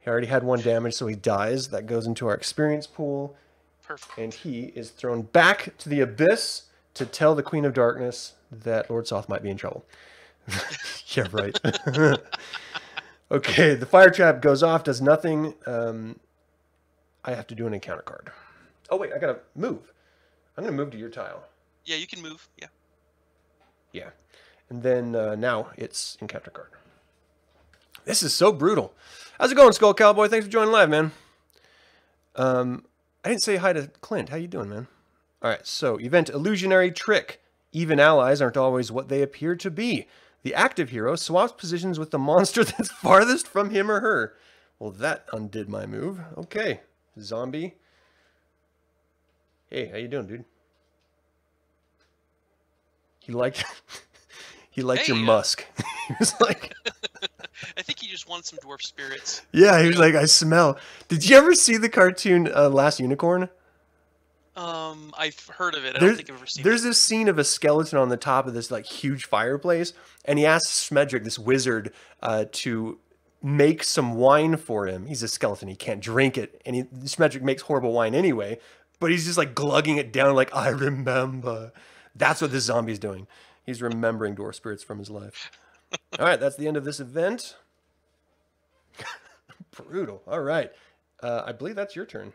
A: he already had one damage, so he dies. That goes into our experience pool,
B: Perfect.
A: and he is thrown back to the abyss to tell the Queen of Darkness that Lord Soth might be in trouble. yeah, right. okay, the fire trap goes off, does nothing. Um, I have to do an encounter card. Oh, wait, I gotta move. I'm gonna move to your tile.
B: Yeah, you can move. Yeah.
A: Yeah. And then uh, now it's encounter card. This is so brutal. How's it going, Skull Cowboy? Thanks for joining live, man. Um, I didn't say hi to Clint. How you doing, man? All right. So, event illusionary trick. Even allies aren't always what they appear to be. The active hero swaps positions with the monster that's farthest from him or her. Well, that undid my move. Okay, zombie. Hey, how you doing, dude? He liked he liked your
B: Hey, uh,
A: musk. he was like,
B: I think he just wanted some dwarf spirits.
A: yeah, he was like, I smell. Did you ever see the cartoon uh, Last Unicorn?
B: Um, I've heard of it. I
A: There's,
B: don't think I've ever seen it.
A: there's
B: it.
A: this scene of a skeleton on the top of this like huge fireplace, and he asks Schmendrick, this wizard, uh, to make some wine for him. He's a skeleton; he can't drink it, and he, Schmendrick makes horrible wine anyway. But he's just like glugging it down, like I remember. That's what this zombie's doing. He's remembering dwarf spirits from his life. All right, that's the end of this event. Brutal. All right, uh, I believe that's your turn.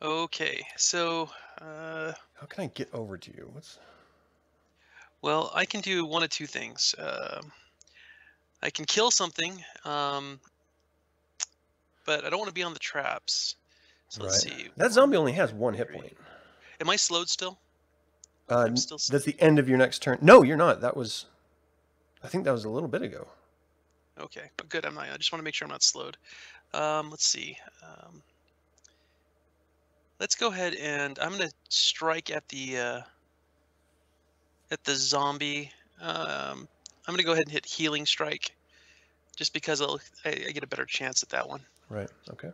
B: Okay, so uh,
A: How can I get over to you? What's
B: well, I can do one of two things. Um I can kill something, um, but I don't want to be on the traps. So let's see.
A: That zombie only has one hit point.
B: Am I slowed still?
A: Uh, that's the end of your next turn. No, you're not. That was, I think that was a little bit ago.
B: Okay, but good. I'm not. I just want to make sure I'm not slowed. Um, let's see. Um, let's go ahead and I'm gonna strike at the uh, at the zombie. Um, I'm gonna go ahead and hit healing strike, just because I'll, I, I get a better chance at that one.
A: Right. Okay.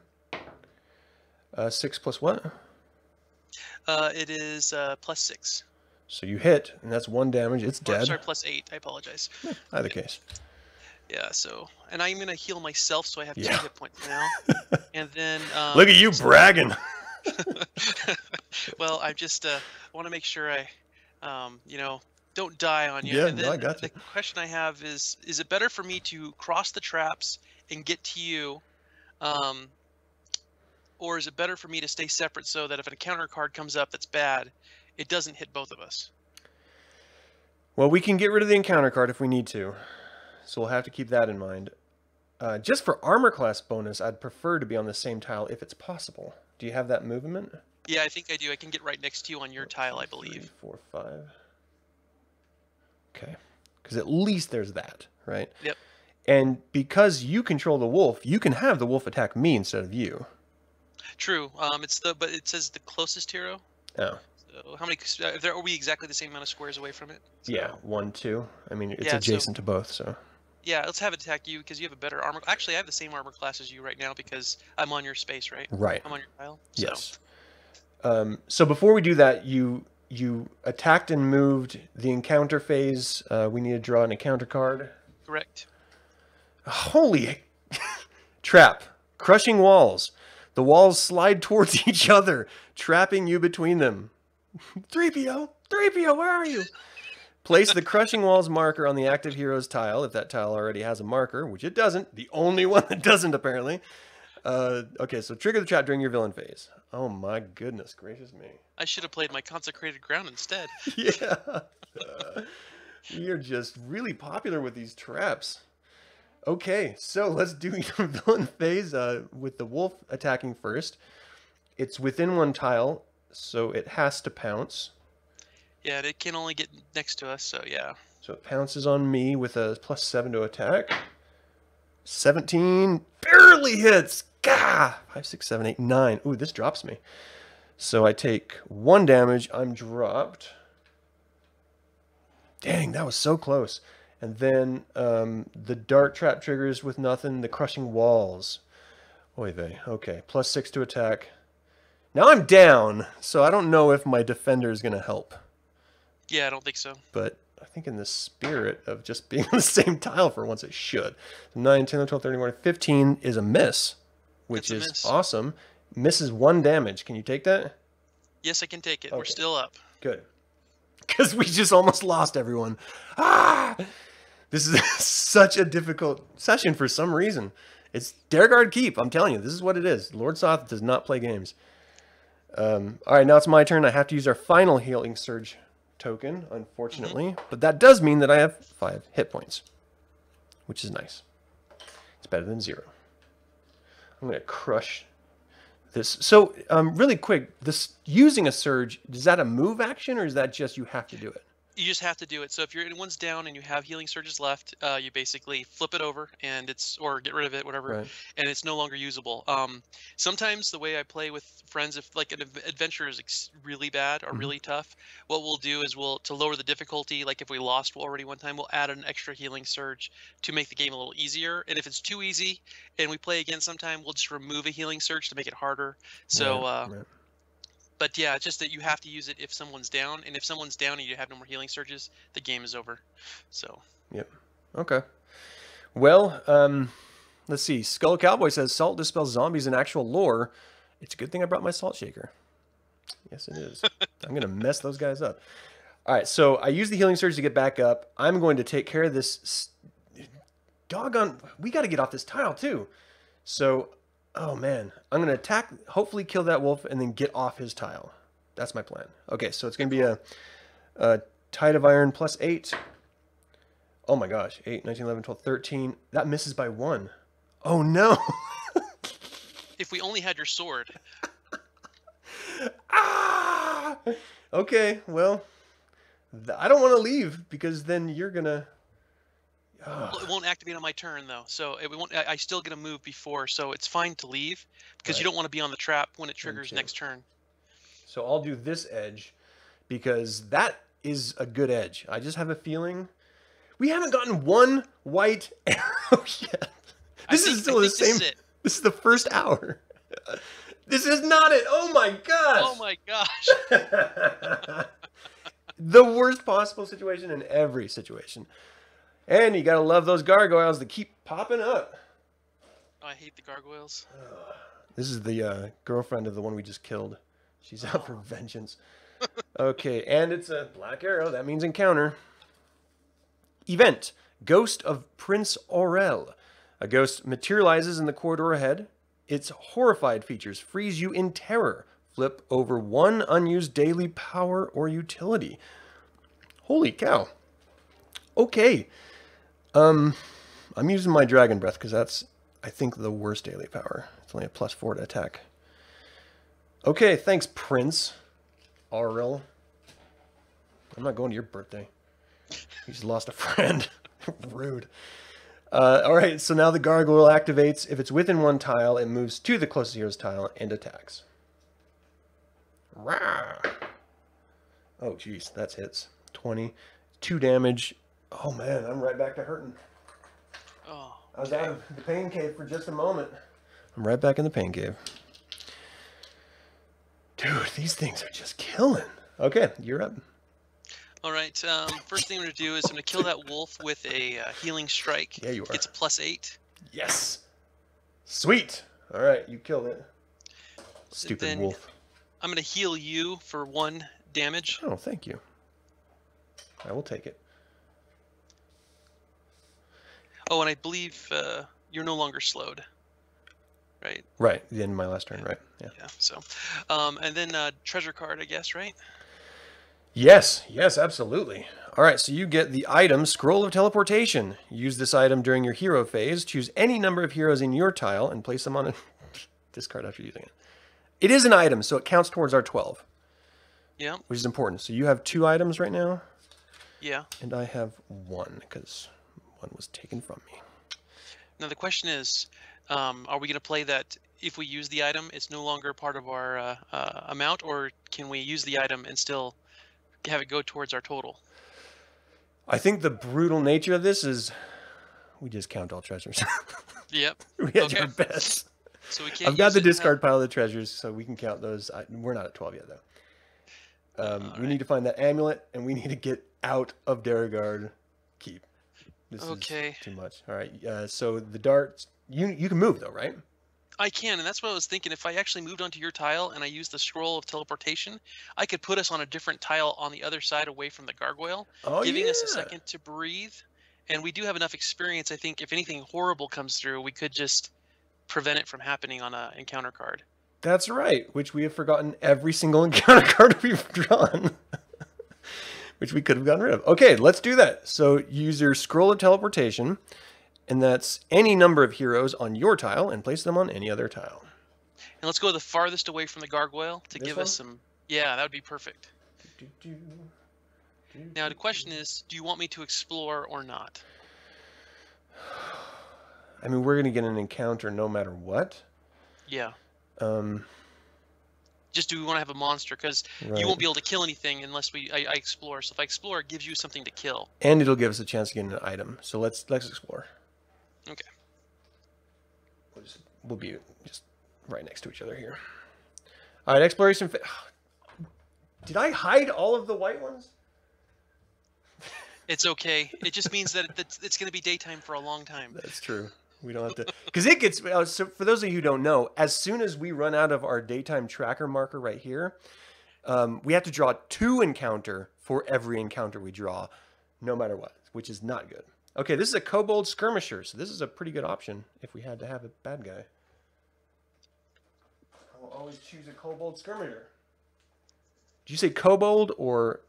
A: Uh, six plus what?
B: Uh, it is uh, plus six.
A: So you hit, and that's one damage. It's dead.
B: sorry, plus eight. I apologize.
A: Either case.
B: Yeah. So, and I'm gonna heal myself, so I have
A: Yeah.
B: two hit points now. and then um,
A: Look at you bragging.
B: well, I just uh, want to make sure I, um, you know, don't die on you.
A: Yeah,
B: and
A: no, I got you.
B: the question I have is: Is it better for me to cross the traps and get to you, um, or is it better for me to stay separate so that if an encounter card comes up that's bad, it doesn't hit both of us?
A: Well, we can get rid of the encounter card if we need to, so we'll have to keep that in mind. Uh, just for armor class bonus, I'd prefer to be on the same tile if it's possible. Do you have that movement?
B: Yeah, I think I do. I can get right next to you on your tile, I believe.
A: four, five. Okay. Because at least there's that, right?
B: Yep.
A: And because you control the wolf, you can have the wolf attack me instead of you.
B: True. Um, it's the but it says the closest hero.
A: Oh,
B: So how many? There, are we exactly the same amount of squares away from it? So-
A: yeah, one, two. I mean, it's
B: Yeah, so-
A: adjacent to both, so.
B: Yeah. Let's have it attack you because you have a better armor. Actually, I have the same armor class as you right now because I'm on your space, right?
A: Right.
B: I'm on your tile. So,
A: Yes. Um, so before we do that, you you attacked and moved the encounter phase. Uh, we need to draw an encounter card.
B: Correct.
A: Holy trap! Crushing walls. The walls slide towards each other, trapping you between them. 3PO! 3PO, where are you? Place the crushing walls marker on the active hero's tile, if that tile already has a marker, which it doesn't. The only one that doesn't, apparently. Uh, okay, so trigger the trap during your villain phase. Oh my goodness gracious me.
B: I should have played my consecrated ground instead.
A: yeah. we are just really popular with these traps. Okay, so let's do your villain phase uh, with the wolf attacking first. It's within one tile, so it has to pounce.
B: Yeah, it can only get next to us, so yeah.
A: So it pounces on me with a plus seven to attack. 17 barely hits. Gah! 5, 6, 7, 8, 9. Ooh, this drops me. So I take one damage. I'm dropped. Dang, that was so close. And then um, the dart trap triggers with nothing. The crushing walls. Oy vey. Okay, plus 6 to attack. Now I'm down, so I don't know if my defender is going to help
B: Yeah, I don't think so.
A: but I think in the spirit of just being on the same tile for once, it should. 9, 10, 12, 13, 15 is a miss, which
B: a
A: is
B: miss.
A: awesome. Misses one damage. Can you take that?
B: Yes, I can take it. We're still up.
A: Good. Because we just almost lost everyone. Ah! This is such a difficult session for some reason. It's Guard Keep. I'm telling you, this is what it is. Lord Soth does not play games. Um, all right, now it's my turn. I have to use our final healing surge token, unfortunately. But that does mean that I have five hit points, which is nice. It's better than zero. I'm going to crush this. So, um, really quick, this using a surge, is that a move action or is that just you have to do it?
B: You just have to do it. So if your one's down and you have healing surges left, uh, you basically flip it over and it's or get rid of it, whatever,
A: Right.
B: and it's no longer usable. Um, sometimes the way I play with friends, if like an adventure is ex- really bad or
A: Mhm.
B: really tough, what we'll do is we'll to lower the difficulty. Like if we lost already one time, we'll add an extra healing surge to make the game a little easier. And if it's too easy and we play again sometime, we'll just remove a healing surge to make it harder. So.
A: Right,
B: uh,
A: right.
B: But yeah, it's just that you have to use it if someone's down, and if someone's down and you have no more healing surges, the game is over. So Yep.
A: Okay. Well, um, let's see. Skull Cowboy says salt dispels zombies in actual lore. It's a good thing I brought my salt shaker. Yes, it is. I'm gonna mess those guys up. All right, so I use the healing surge to get back up. I'm going to take care of this. Doggone, we got to get off this tile too. So, oh man, I'm gonna attack. Hopefully, kill that wolf and then get off his tile. That's my plan. Okay, so it's gonna be a, a tide of iron plus eight. Oh my gosh. 8, 19, 11, 12, 13. That misses by one. Oh no.
B: if we only had your sword,
A: ah! Okay, well, th- I don't want to leave because then you're going
B: it won't activate on my turn though, so it won't. I, I still get a move before, so it's fine to leave because
A: Right.
B: you don't want to be on the trap when it triggers next turn.
A: So I'll do this edge because that is a good edge. I just have a feeling. We haven't gotten one white arrow yet. This
B: think-
A: is still the
B: think this
A: same.
B: is.
A: This is the first hour. This is not it. Oh my gosh.
B: Oh my gosh!
A: the worst possible situation in every situation. And you gotta love those gargoyles that keep popping up.
B: Oh, I hate the gargoyles.
A: This is the uh, girlfriend of the one we just killed. She's out for vengeance. Okay, and it's a black arrow. That means encounter. Event Ghost of Prince Aurel. A ghost materializes in the corridor ahead. Its horrified features freeze you in terror. Flip over one unused daily power or utility. Holy cow. Okay. Um, I'm using my dragon breath because that's, I think, the worst daily power. It's only a plus four to attack. Okay, thanks, Prince Aurel. I'm not going to your birthday. Just lost a friend. Rude. Uh, all right, so now the gargoyle activates. If it's within one tile, it moves to the closest hero's tile and attacks. Rah. Oh, jeez, that's hits. 20. Two damage. Oh, man, I'm right back to hurting.
B: Oh,
A: I was out of the pain cave for just a moment. I'm right back in the pain cave. Dude, these things are just killing. Okay, you're up.
B: all right. Um, first thing I'm gonna do is I'm gonna kill that wolf with a uh, healing strike.
A: Yeah, you are.
B: It's a plus eight.
A: Yes. Sweet. All right, you killed it. Stupid
B: Then-
A: wolf.
B: I'm gonna heal you for one damage.
A: Oh, thank you. I will take it.
B: Oh, and I believe uh, you're no longer slowed. Right.
A: Right, the end of my last turn, right? Yeah.
B: Yeah. So, um, and then uh, treasure card, I guess. Right.
A: Yes, yes, absolutely. All right, so you get the item Scroll of Teleportation. Use this item during your hero phase. Choose any number of heroes in your tile and place them on a discard after using it. It is an item, so it counts towards our 12,
B: Yeah.
A: which is important. So you have two items right now,
B: Yeah.
A: and I have one because one was taken from me.
B: Now the question is, um, are we going to play that if we use the item, it's no longer part of our uh, uh, amount, or can we use the item and still have it go towards our total?
A: I think the brutal nature of this is we just count all treasures.
B: Yep.
A: we had
B: Okay.
A: our best.
B: So we can't.
A: I've got the discard pile of the treasures, so we can count those. I, we're not at 12 yet, though. Um, we need to find that amulet, and we need to get out of Dargaard Keep. This
B: Okay.
A: is too much. All right. Uh, so the darts, you you can move though, right?
B: I can, and that's what I was thinking. If I actually moved onto your tile and I used the scroll of teleportation, I could put us on a different tile on the other side away from the gargoyle,
A: Oh
B: giving us a second to breathe. And we do have enough experience. I think if anything horrible comes through, we could just prevent it from happening on a encounter card.
A: That's right. Which we have forgotten every single encounter card we've drawn. Which we could have gotten rid of. Okay, let's do that. So use your scroll of teleportation, and that's any number of heroes on your tile, and place them on any other tile.
B: And let's go the farthest away from the gargoyle to
A: This
B: give
A: one?
B: us some. Yeah, that would be perfect.
A: Do, do, do,
B: Now the question is, do you want me to explore or not?
A: I mean, we're gonna get an encounter no matter what.
B: Yeah.
A: Um,
B: Just do we want to have a monster? Because
A: right.
B: you won't be able to kill anything unless we I, I explore. So if I explore, it gives you something to kill.
A: and it'll give us a chance to get an item. So let's let's explore.
B: Okay.
A: We'll, just, we'll be just right next to each other here. All right, exploration. Fa- Did I hide all of the white ones?
B: It's okay. It just means that it's, it's going to be daytime for a long time.
A: That's true. We don't have to, because it gets. uh, So for those of you who don't know, as soon as we run out of our daytime tracker marker right here, um, we have to draw two encounter for every encounter we draw, no matter what, which is not good. Okay, this is a kobold skirmisher, so this is a pretty good option if we had to have a bad guy. I will always choose a kobold skirmisher. Did you say kobold or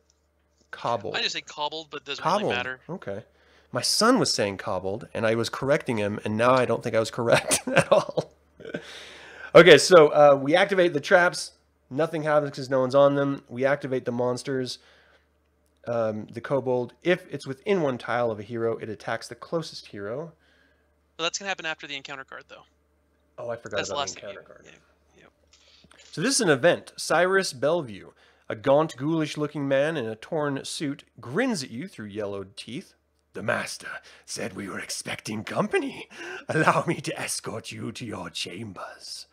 A: cobbled?
B: I just say cobbled, but it doesn't
A: Cobbled.
B: really matter.
A: Okay. My son was saying cobbled, and I was correcting him, and now I don't think I was correct at all. okay, so uh, we activate the traps. Nothing happens because no one's on them. We activate the monsters. Um, the kobold, if it's within one tile of a hero, it attacks the closest hero.
B: But that's going to happen after the encounter card, though.
A: Oh, I forgot
B: That's
A: about the encounter card.
B: yeah.
A: So this is an event. Cyrus Belview, a gaunt, ghoulish-looking man in a torn suit, grins at you through yellowed teeth. The master said we were expecting company. Allow me to escort you to your chambers.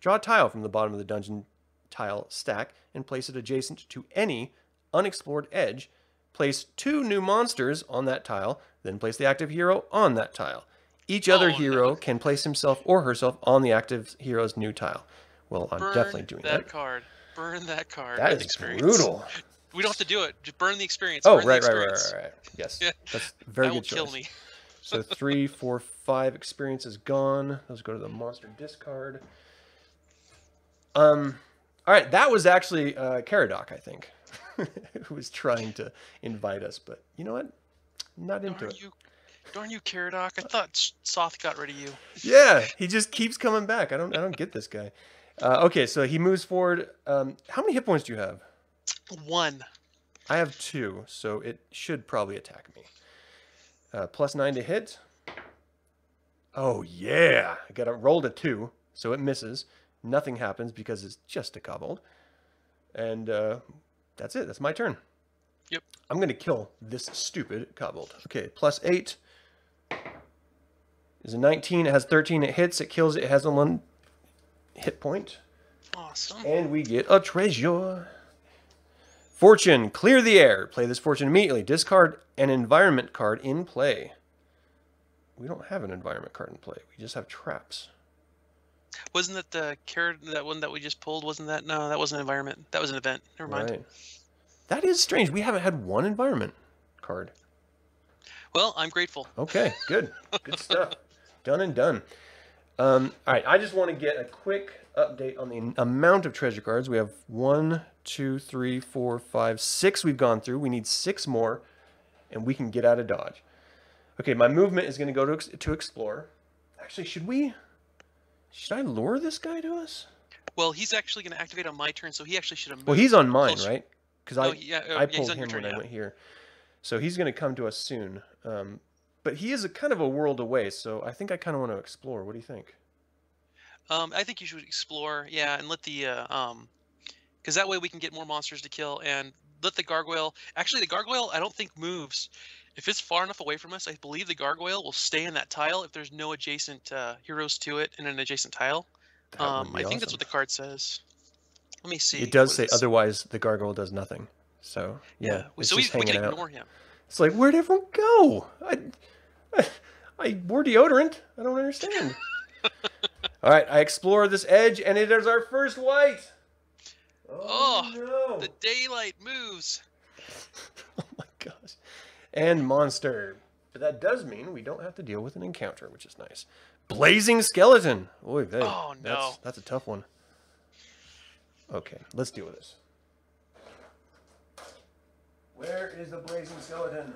A: Draw a tile from the bottom of the dungeon tile stack and place it adjacent to any unexplored edge. Place two new monsters on that tile, then place the active hero on that tile. Each other
B: Oh, no.
A: hero can place himself or herself on the active hero's new tile. Well, I'm
B: Burn
A: definitely doing
B: that
A: that.
B: card. Burn that card.
A: That
B: with
A: is
B: experience.
A: brutal.
B: We don't have to do it. Just burn the experience.
A: Oh,
B: burn
A: right, right, right, right, right. Yes,
B: Yeah.
A: that's very
B: that
A: good
B: kill
A: choice.
B: me.
A: So three, four, five experience is gone. Those go to the monster discard. Um, all right, that was actually uh, Caradoc, I think, who was trying to invite us, but you know what? Not into
B: Darn
A: it.
B: you, darn you, Caradoc. I thought Soth got rid of you.
A: Yeah, he just keeps coming back. I don't, I don't get this guy. Uh, okay, so he moves forward. Um, how many hit points do you have?
B: One.
A: I have two, so it should probably attack me. Uh, plus nine to hit. Oh yeah, I got a rolled a two, so it misses. Nothing happens because it's just a kobold, and uh, that's it. That's my turn.
B: Yep.
A: I'm gonna kill this stupid kobold. Okay, plus eight is a 19. It has 13. It hits. It kills. It has a one hit point,
B: Awesome.
A: and we get a treasure. Fortune, clear the air. Play this fortune immediately. Discard an environment card in play. We don't have an environment card in play. We just have traps.
B: Wasn't that the carrot that one that we just pulled? Wasn't that no? That wasn't an environment. That was an event. Never mind.
A: Right. That is strange. We haven't had one environment card.
B: Well, I'm grateful.
A: Okay, good. Good stuff. Done and done. Um, all right, I just want to get a quick update on the amount of treasure cards. We have one, two, three, four, five, six we've gone through. We need six more, and we can get out of Dodge. Okay, my movement is going to go to, to explore. Actually, should we? Should I lure this guy to us?
B: Well, he's actually going to activate on my turn, so he actually should have moved.
A: Well, he's on mine,
B: closer.
A: right? Because
B: Oh,
A: I,
B: yeah, uh,
A: I pulled
B: your
A: him
B: turn,
A: when I
B: yeah.
A: went here. So he's going to come to us soon. Um, but he is a kind of a world away, so I think I kind of want to explore. What do you think?
B: Um, I think you should explore, yeah, and let the uh, um, because that way we can get more monsters to kill and let the gargoyle. Actually, the gargoyle I don't think moves. If it's far enough away from us, I believe the gargoyle will stay in that tile if there's no adjacent uh, heroes to it in an adjacent tile. Um, I think that's what the card says. Let me see.
A: It does say otherwise the gargoyle does nothing. So yeah,
B: Yeah,
A: it's
B: so we,
A: just
B: we can
A: out.
B: him.
A: It's like where'd everyone go? I, I, wore deodorant. I don't understand. All right, I explore this edge, and it is our first white.
B: Oh, oh,
A: no!
B: The daylight moves.
A: Oh my gosh. And monster. But that does mean we don't have to deal with an encounter, which is nice. Blazing skeleton. Oy vey.
B: Oh,
A: That's,
B: no.
A: that's a tough one. Okay, let's deal with this. Where is the blazing skeleton?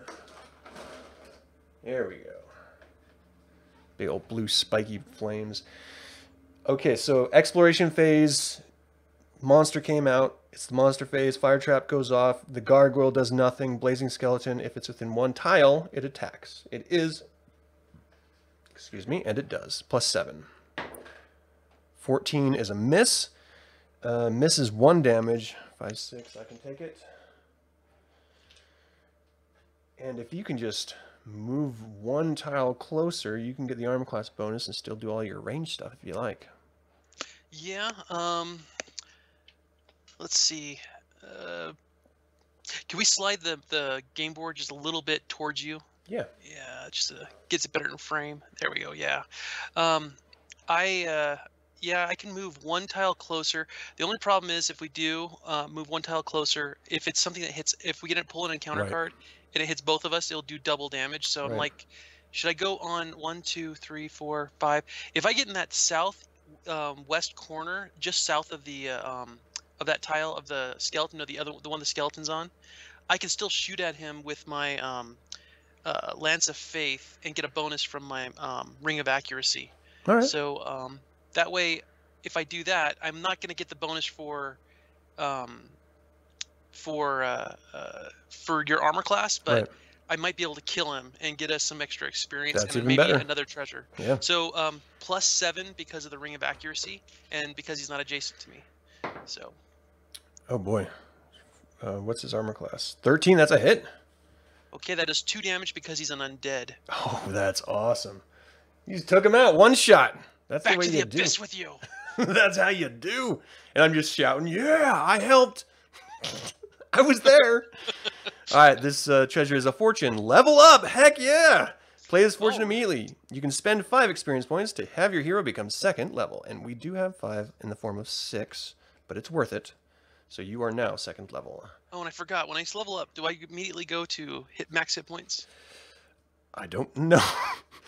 A: There we go. Big old blue spiky flames. Okay, so exploration phase. Monster came out. It's the monster phase. Fire trap goes off. The gargoyle does nothing. Blazing skeleton, if it's within one tile, it attacks. It is, excuse me, and it does. Plus seven. 14 is a miss. Uh, misses one damage. Five, six, I can take it. And if you can just move one tile closer, you can get the armor class bonus and still do all your range stuff if you like.
B: Yeah. Um. Let's see. Uh, can we slide the the game board just a little bit towards you?
A: Yeah.
B: Yeah, just uh, gets it better in frame. There we go. Yeah. Um, I uh, yeah, I can move one tile closer. The only problem is if we do uh, move one tile closer, if it's something that hits, if we get it pull an encounter
A: Right.
B: card and it hits both of us, it'll do double damage. So I'm like, should I go on one, two, three, four, five? If I get in that south um, west corner, just south of the uh, um, of that tile of the skeleton or the other the one the skeleton's on, I can still shoot at him with my um, uh, Lance of Faith and get a bonus from my um, Ring of Accuracy.
A: All right.
B: So um, that way, if I do that, I'm not going to get the bonus for um, for uh, uh, for your armor class, but
A: Right.
B: I might be able to kill him and get us some extra experience
A: That's
B: and maybe
A: better.
B: another treasure.
A: Yeah.
B: So um, plus seven because of the Ring of Accuracy and because he's not adjacent to me. So
A: Oh boy. Uh, what's his armor class? 13, that's a hit.
B: okay, that does two damage because he's an undead.
A: Oh, that's awesome. You just took him out one shot. That's
B: Back
A: the way
B: to the
A: you do.
B: abyss with you.
A: that's how you do. And I'm just shouting, "Yeah, I helped. I was there." All right, this uh, treasure is a fortune. Level up. Heck yeah. Play this fortune
B: Oh.
A: immediately. You can spend 5 experience points to have your hero become second level, and we do have 5 in the form of 6, but it's worth it. So you are now second level.
B: Oh, and I forgot. When I level up, do I immediately go to hit max hit points?
A: I don't know.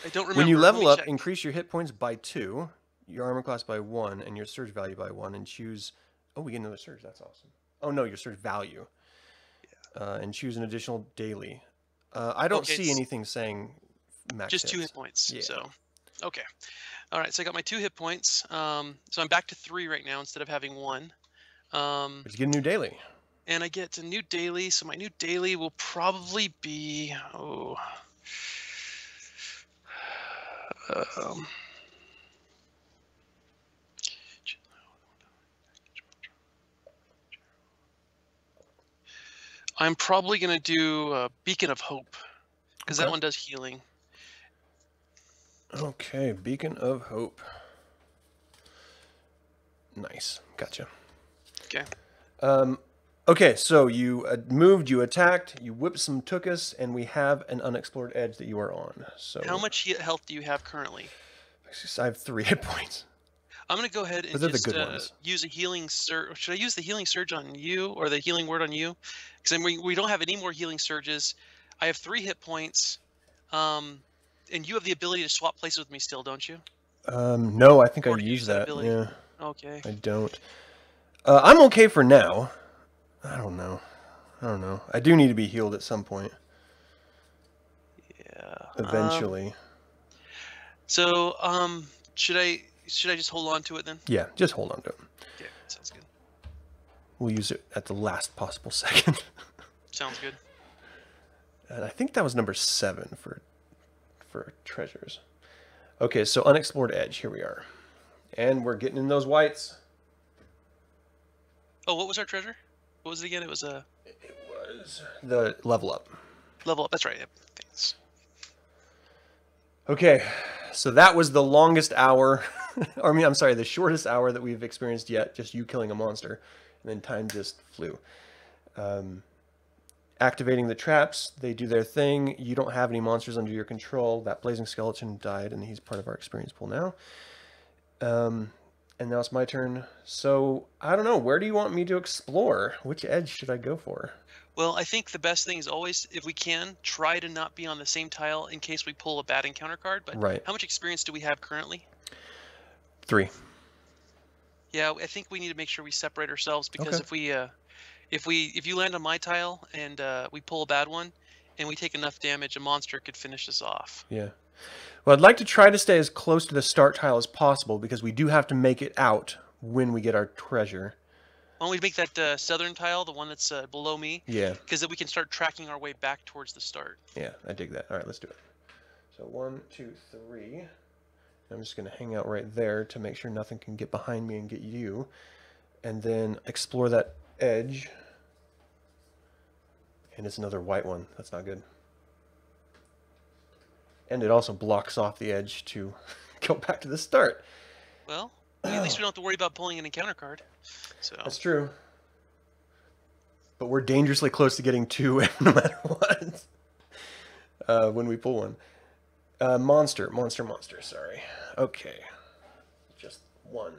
B: I don't remember.
A: when you level up,
B: check.
A: increase your hit points by two, your armor class by one, and your surge value by one, and choose. Oh, we get another surge. That's awesome. Oh no, your search value. Uh, and choose an additional daily. Uh, I don't
B: Okay,
A: see anything saying max.
B: just two hit points.
A: Yeah.
B: So, okay. All right. So I got my two hit points. Um, so I'm back to three right now instead of having one. Um,
A: But you get a new daily.
B: and I get a new daily. So my new daily will probably be oh. Um, I'm probably gonna do uh, Beacon of Hope because that one does healing.
A: Okay, Beacon of Hope. Nice. Gotcha.
B: Okay.
A: Um, okay, so you uh, moved, you attacked, you whipped some Tookus, and we have an unexplored edge that you are on. So
B: How much he- health do you have currently?
A: I have three hit points.
B: I'm gonna go ahead and just
A: good
B: uh, use a healing surge. Should I use the healing surge on you or the healing word on you? Because we we don't have any more healing surges. I have three hit points, um, and you have the ability to swap places with me still, don't you?
A: Um, no, I think I
B: Already
A: used
B: used that ability.
A: Yeah,
B: Okay.
A: I don't. Uh, I'm okay for now. I don't know. I don't know. I do need to be healed at some point.
B: Yeah. um,
A: Eventually.
B: so, um, should I should I just hold on to it then?
A: yeah, just hold on to it.
B: Okay, sounds good.
A: We'll use it at the last possible second.
B: Sounds good.
A: And I think that was number seven for for treasures. Okay, so unexplored edge. Here we are, and we're getting in those whites.
B: Oh, what was our treasure? What was it again? It was a
A: It was the level up.
B: level up. That's right. Yep. Thanks.
A: Okay, so that was the longest hour. or, I mean, I'm sorry, the shortest hour that we've experienced yet. Just you killing a monster, and then time just flew. Um, activating the traps, they do their thing. You don't have any monsters under your control. That blazing skeleton died, and he's part of our experience pool now. Um, and now it's my turn. So I don't know. Where do you want me to explore? Which edge should I go for?
B: Well, I think the best thing is always, if we can, try to not be on the same tile in case we pull a bad encounter card. But
A: Right.
B: how much experience do we have currently?
A: Three.
B: Yeah, I think we need to make sure we separate ourselves because
A: Okay.
B: if we, uh, if we, if you land on my tile and uh, we pull a bad one, and we take enough damage, a monster could finish us off.
A: Yeah. Well, I'd like to try to stay as close to the start tile as possible because we do have to make it out when we get our treasure.
B: Why don't we make that uh, southern tile, the one that's uh, below me,
A: Yeah,
B: because then we can start tracking our way back towards the start.
A: yeah, I dig that. All right, let's do it. So one, two, three. I'm just gonna hang out right there to make sure nothing can get behind me and get you, and then explore that edge. And it's another white one. That's not good. And it also blocks off the edge to go back to the start.
B: Well, at least we don't have to worry about pulling an encounter card. So
A: That's true. But we're dangerously close to getting two no matter what. Uh, when we pull one. Uh, monster, monster, monster, sorry. Okay. Just one.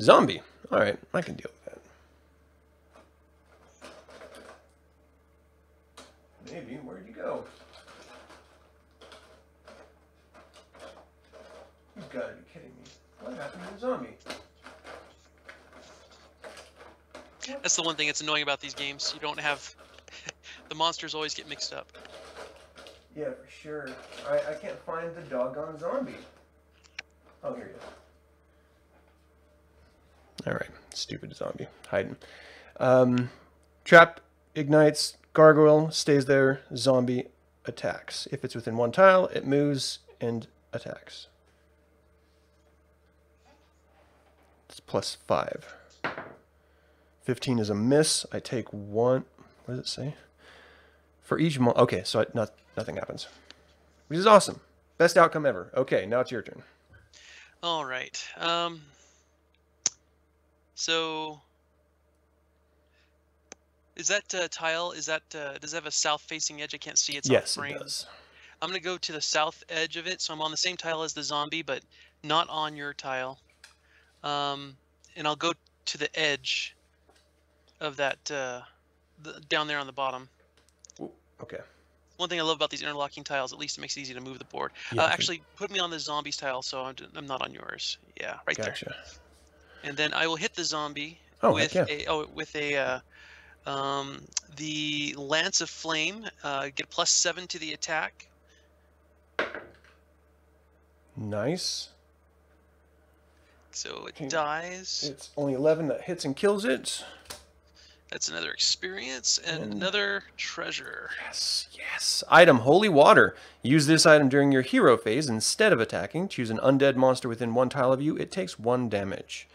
A: Zombie. Alright, I can deal with that. Maybe. Where'd you go? You've got to be kidding me. What happened to the zombie?
B: that's the one thing that's annoying about these games. You don't have the monsters always get mixed up.
A: Yeah, for sure. I, I can't find the doggone zombie. Oh, here he is. Alright, stupid zombie. Hiding. Um, trap ignites, gargoyle stays there, zombie attacks. If it's within one tile, it moves and attacks. It's plus five. 15 is a miss. I take one. What does it say? For each okay, so I, not, nothing happens, which is awesome. Best outcome ever. Okay, now it's your turn.
B: All right. Um. So. Is that uh, tile? Is that uh, does it have a south-facing edge? I can't see. It's
A: yes,
B: on frame.
A: it does.
B: I'm gonna go to the south edge of it, so I'm on the same tile as the zombie, but not on your tile. Um, and I'll go to the edge of that uh, the, down there on the bottom.
A: Okay.
B: One thing I love about these interlocking tiles, at least it makes it easy to move the board.
A: Yeah,
B: uh, actually, put me on the zombies tile, so I'm, I'm not on yours. Yeah, right there. And then I will hit the zombie
A: Oh,
B: with
A: yeah.
B: a oh with a uh, um, the lance of flame. Uh, get plus seven to the attack.
A: Nice.
B: So it
A: Okay.
B: dies.
A: It's only 11 that hits and kills it.
B: That's another experience and,
A: And-
B: another treasure.
A: Yes, yes. Item Holy Water. Use this item during your hero phase. Instead of attacking, choose an undead monster within one tile of you. It takes one damage.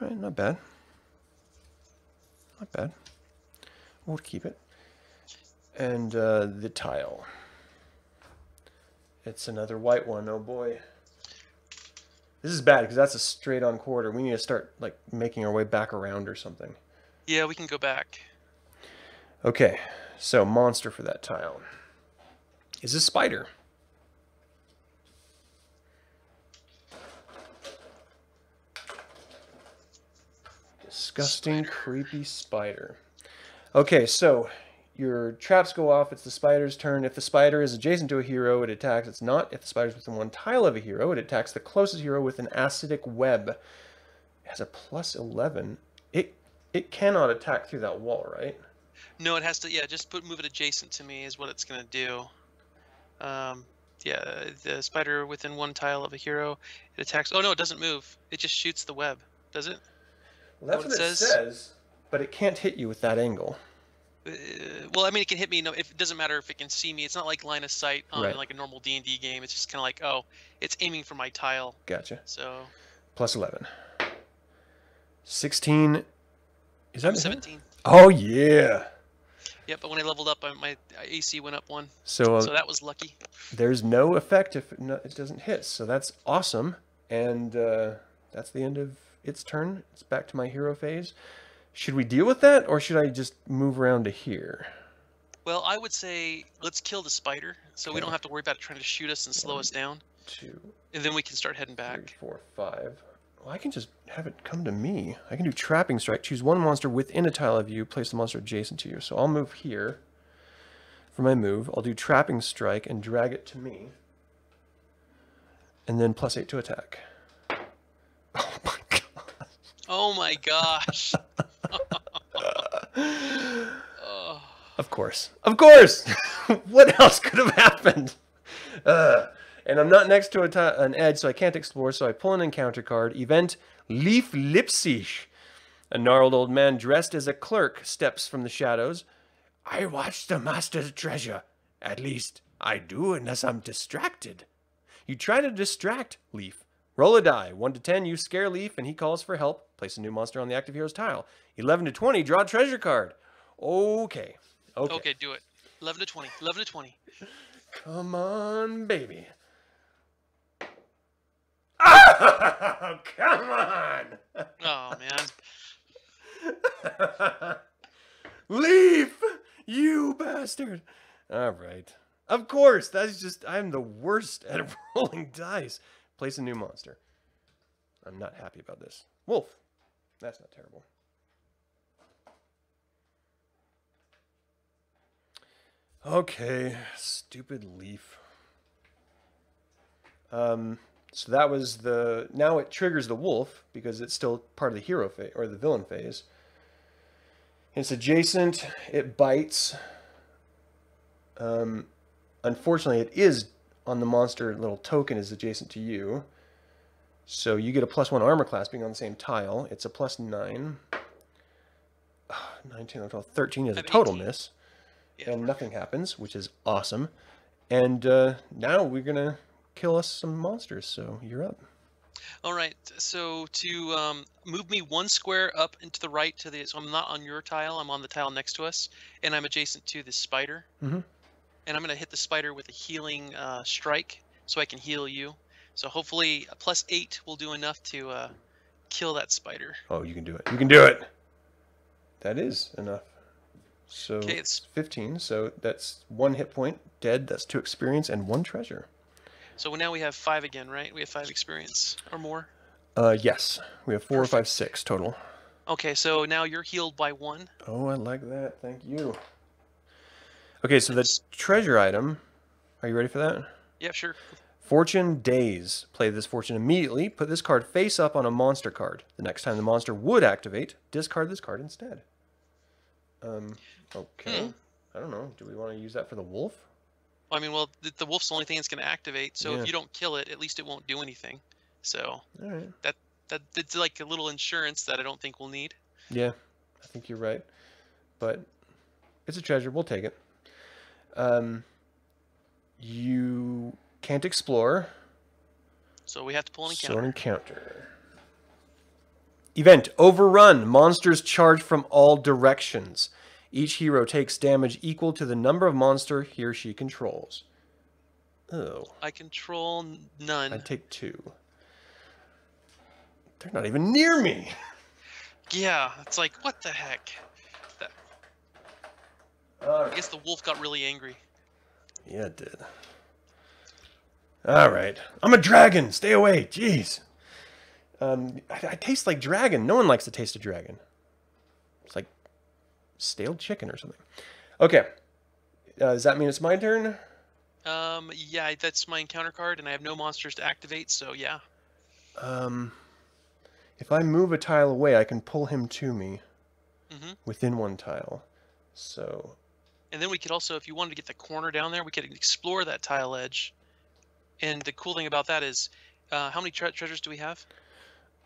A: All right, not bad. Not bad. We'll keep it. And uh, the tile. It's another white one. Oh boy. This is bad because that's a straight on quarter. We need to start like making our way back around or something.
B: Yeah, we can go back.
A: Okay, so monster for that tile is a spider. Disgusting, creepy spider. Okay, so your traps go off. It's the spider's turn. If the spider is adjacent to a hero, it attacks. It's not. If the spider's within one tile of a hero, it attacks the closest hero with an acidic web. It has a plus 11. It it cannot attack through that wall, right?
B: No, it has to. Yeah, just put move it adjacent to me is what it's gonna do. Um, yeah, the spider within one tile of a hero, it attacks. Oh no, it doesn't move. It just shoots the web. Does it?
A: Well, that's
B: what
A: what,
B: it says?
A: says, but it can't hit you with that angle.
B: Uh, well, I mean, it can hit me. No, if, it doesn't matter if it can see me. It's not like line of sight on
A: Right.
B: like a normal D and D game. It's just kind of like, oh, it's aiming for my tile.
A: Gotcha.
B: So
A: Plus 11. 16. Is that
B: I'm 17.
A: Oh, yeah.
B: Yep, but when I leveled up, my AC went up one.
A: So, uh,
B: So that was lucky.
A: there's no effect if it, doesn't hit. So that's awesome. And uh, that's the end of its turn. It's back to my hero phase. Should we deal with that or should I just move around to here?
B: Well, I would say let's kill the spider, so we don't have to worry about it trying to shoot us and slow
A: One.
B: us down,
A: Two,
B: and then we can start heading back.
A: four, five. Well, I can just have it come to me. I can do trapping strike. Choose one monster within a tile of you. Place the monster adjacent to you. So I'll move here for my move. I'll do trapping strike and drag it to me. And then plus eight to attack. Oh my god.
B: Oh my gosh.
A: Of course. Of course. what else could have happened? Uh, and I'm not next to a an edge, so I can't explore. So I pull an encounter card. Event Leaf Lipsish. A gnarled old man dressed as a clerk steps from the shadows. I watch the master's treasure. At least, I do unless I'm distracted. You try to distract Leaf. Roll a die. 1 to 10, you scare Leaf, and he calls for help. Place a new monster on the active hero's tile. 11 to 20, draw a treasure card. Okay. Okay.
B: okay, do it. 11 to 20. 11 to 20.
A: Come on, baby. Oh, come on.
B: Oh man.
A: Leaf, you bastard. All right. Of course, that's just, I'm the worst at rolling dice. Place a new monster. I'm not happy about this. Wolf. That's not terrible. Okay, stupid leaf. Um, so that was the. Now it triggers the wolf because it's still part of the hero phase or the villain phase. It's adjacent. It bites. Um, unfortunately, it is on the monster little token is adjacent to you. So you get a plus one armor class being on the same tile. It's a plus nine. Ah, 19, 12, 13 is a total
B: 18.
A: miss.
B: Yeah.
A: And nothing happens, which is awesome. And uh, now we're going to kill us some monsters. So you're up.
B: All right. So to um, move me one square up and to the right to the so I'm not on your tile. I'm on the tile next to us, and I'm adjacent to the spider.
A: Mhm.
B: And I'm gonna hit the spider with a healing uh, strike, so I can heal you. So hopefully a plus eight will do enough to uh, kill that spider.
A: Oh, you can do it. You can do it. That is enough. So
B: Okay, it's
A: 15. So that's one hit point dead. That's two experience and one treasure.
B: So now we have five again, right? We have five experience or more.
A: Uh, yes. We have four,
B: Perfect.
A: five, six total.
B: Okay, so now you're healed by one.
A: Oh, I like that. Thank you. Okay, so the treasure item. Are you ready for that?
B: Yeah, sure.
A: Fortune Days. Play this fortune immediately. Put this card face up on a monster card. The next time the monster would activate, discard this card instead. Um, okay.
B: Hmm.
A: I don't know. Do we want to use that for the wolf?
B: I mean, well, the, the wolf's the only thing that's going to activate. So
A: Yeah.
B: if you don't kill it, at least it won't do anything. So
A: right.
B: that that it's like a little insurance that I don't think we'll need.
A: Yeah. I think you're right. But it's a treasure. We'll take it. Um, you can't explore.
B: So we have to pull an
A: So an
B: encounter.
A: encounter. Event Overrun. Monsters charge from all directions. Each hero takes damage equal to the number of monster he or she controls. Oh,
B: I control none.
A: I take two. They're not even near me.
B: Yeah, it's like what the heck. That, I guess the wolf got really angry.
A: Yeah, it did. All right. I'm a dragon. Stay away. Jeez. Um, I, I taste like dragon. No one likes to taste a dragon. It's like stale chicken or something. Okay. Uh, does that mean it's my turn?
B: Um, yeah, that's my encounter card, and I have no monsters to activate. So yeah.
A: Um, if I move a tile away, I can pull him to me
B: hmm
A: within one tile. So,
B: And then we could also, if you wanted to get the corner down there, we could explore that tile edge. And the cool thing about that is, uh, how many tre- treasures do we have?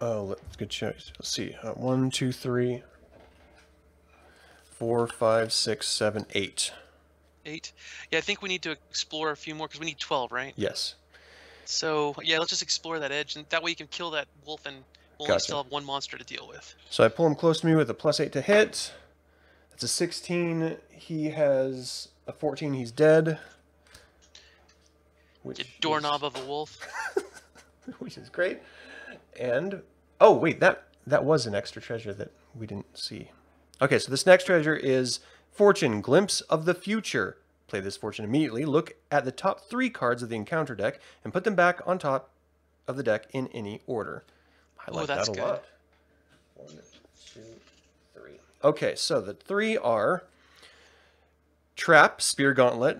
A: oh, good choice. Let's see. Uh, one, two, three, four, five, six, seven, eight.
B: Eight. Yeah, I think we need to explore a few more because we need twelve, right?
A: Yes.
B: So yeah, let's just explore that edge, and that way you can kill that wolf, and we'll only
A: Gotcha.
B: still have one monster to deal with.
A: So I pull him close to me with a plus eight to hit. That's a 16. He has a 14. He's dead. Which
B: You doorknob of a wolf.
A: which is great. And oh wait, that that was an extra treasure that we didn't see. Okay, so this next treasure is Fortune, Glimpse of the Future. Play this fortune immediately. Look at the top three cards of the encounter deck and put them back on top of the deck in any order. I
B: Oh,
A: like
B: that's
A: that a
B: good.
A: lot. One, two, three. Okay, so the three are Trap, Spear Gauntlet,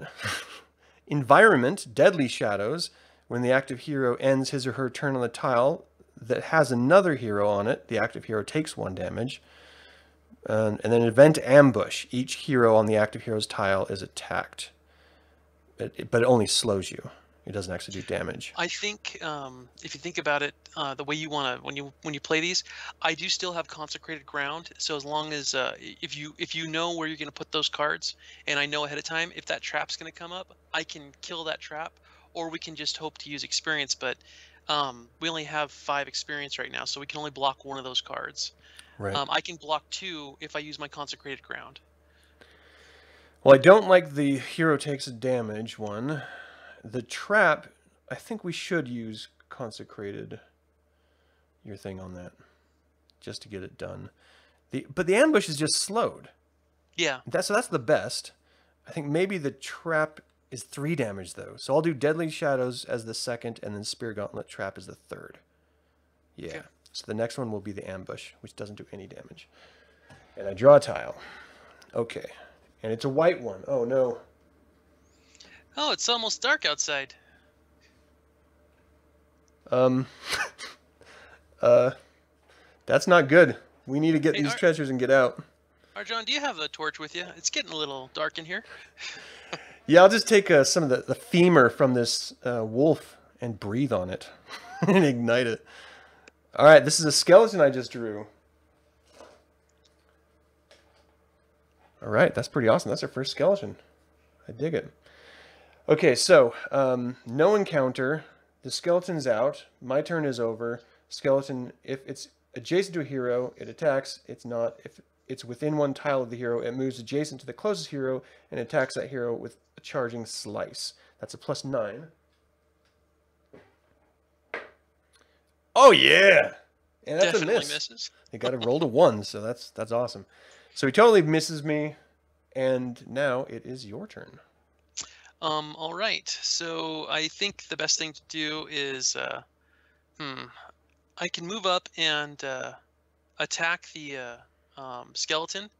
A: Environment, Deadly Shadows. When the active hero ends his or her turn on the tile that has another hero on it, the active hero takes one damage. And, and then Event Ambush. Each hero on the active hero's tile is attacked. It, it- but it only slows you. It doesn't actually do damage.
B: I think um, if you think about it, uh, the way you want to when you when you play these, I do still have consecrated ground. So as long as uh, if you if you know where you're going to put those cards, and I know ahead of time if that trap's going to come up, I can kill that trap, or we can just hope to use experience. But um, we only have five experience right now, so we can only block one of those cards.
A: Right.
B: Um, I can block two if I use my consecrated ground.
A: Well, I don't like the hero takes damage one. The trap, I think we should use consecrated your thing on that just to get it done. The but the ambush is just slowed.
B: Yeah,
A: That so that's the best. I think maybe the trap is 3 damage though. So I'll do deadly shadows as the second and then spear gauntlet trap as the third. Yeah.
B: Okay.
A: So the next one will be the ambush, which doesn't do any damage. And I draw a tile. Okay. And it's a white one. Oh no.
B: Oh, it's almost dark outside.
A: Um, uh, that's not good. We need to get
B: Hey,
A: these
B: Ar-
A: treasures and get out.
B: Arjon, do you have a torch with you? It's getting a little dark in here.
A: Yeah, I'll just take uh, some of the, the femur from this uh, wolf and breathe on it and ignite it. All right, this is a skeleton I just drew. All right, that's pretty awesome. That's our first skeleton. I dig it. Okay, so um, no encounter. The skeleton's out. My turn is over. Skeleton, if it's adjacent to a hero, it attacks. It's not. If it's within one tile of the hero, it moves adjacent to the closest hero and attacks that hero with a charging slice. That's a plus nine. Oh yeah, and that's
B: Definitely
A: a miss.
B: misses.
A: They got to roll to one, so that's that's awesome. So he totally misses me, and now it is your turn.
B: Um, all right. So I think the best thing to do is, uh, hmm, I can move up and uh, attack the uh, um, skeleton.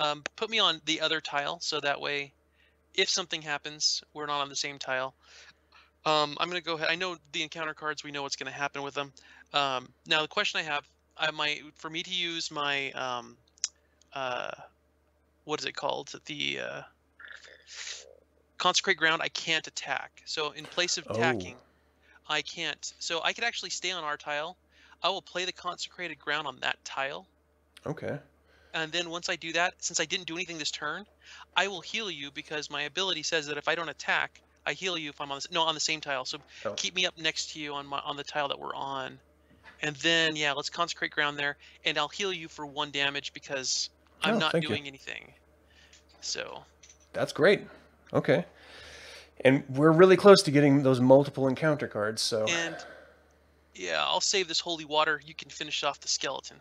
B: Um, put me on the other tile, so that way, if something happens, we're not on the same tile. Um, I'm gonna go ahead. I know the encounter cards. We know what's gonna happen with them. Um, now the question I have, I might for me to use my um, uh, what is it called? The uh, consecrate ground I can't attack. So in place of
A: Oh.
B: attacking, I can't. So I could actually stay on our tile. I will play the consecrated ground on that tile.
A: Okay.
B: and then once I do that, since I didn't do anything this turn, I will heal you because my ability says that if I don't attack, I heal you if I'm on the no on the same tile. So
A: Oh.
B: keep me up next to you on my on the tile that we're on, and then yeah, let's consecrate ground there, and I'll heal you for one damage because I'm
A: Oh,
B: not
A: thank you.
B: doing anything. So
A: That's great. Okay. And we're really close to getting those multiple encounter cards, so
B: and yeah, I'll save this holy water. You can finish off the skeleton.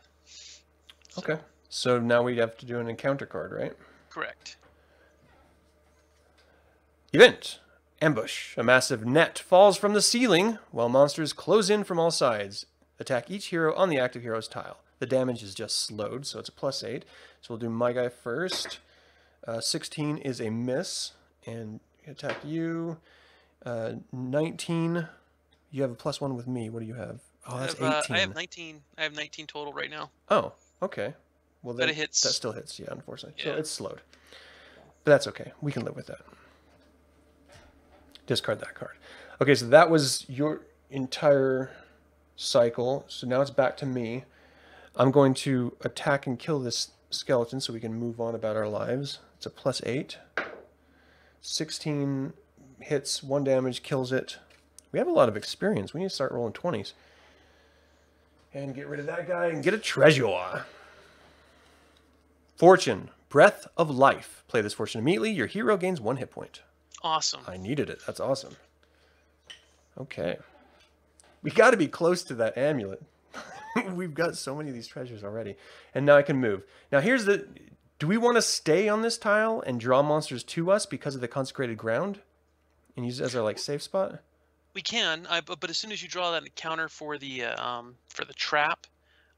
B: So,
A: okay. So now we have to do an encounter card, right?
B: Correct.
A: Event. Ambush. A massive net falls from the ceiling while monsters close in from all sides. Attack each hero on the active hero's tile. The damage is just slowed, so it's a plus 8. So we'll do my guy first. Uh, 16 is a miss, and attack you. Uh, 19. You have a plus 1 with me. What do you have? Oh,
B: I
A: that's
B: have,
A: 18.
B: uh, I have 19. I have 19 total right now.
A: Oh, okay. Well, that,
B: it hits.
A: that still hits, yeah, unfortunately. So
B: Yeah.
A: it's slowed. But that's okay. We can live with that. Discard that card. Okay, so that was your entire cycle. So now it's back to me. I'm going to attack and kill this skeleton so we can move on about our lives. It's a plus 8. 16 hits, 1 damage, kills it. We have a lot of experience. We need to start rolling 20s. And get rid of that guy and get a treasure. Fortune, Breath of Life. Play this fortune immediately. Your hero gains one hit point.
B: Awesome.
A: I needed it. That's awesome. Okay. We got to be close to that amulet. We've got so many of these treasures already. And now I can move. Now here's the... Do we want to stay on this tile and draw monsters to us because of the consecrated ground? And use it as our like safe spot?
B: We can, I, but as soon as you draw that counter for the uh, um, for the trap,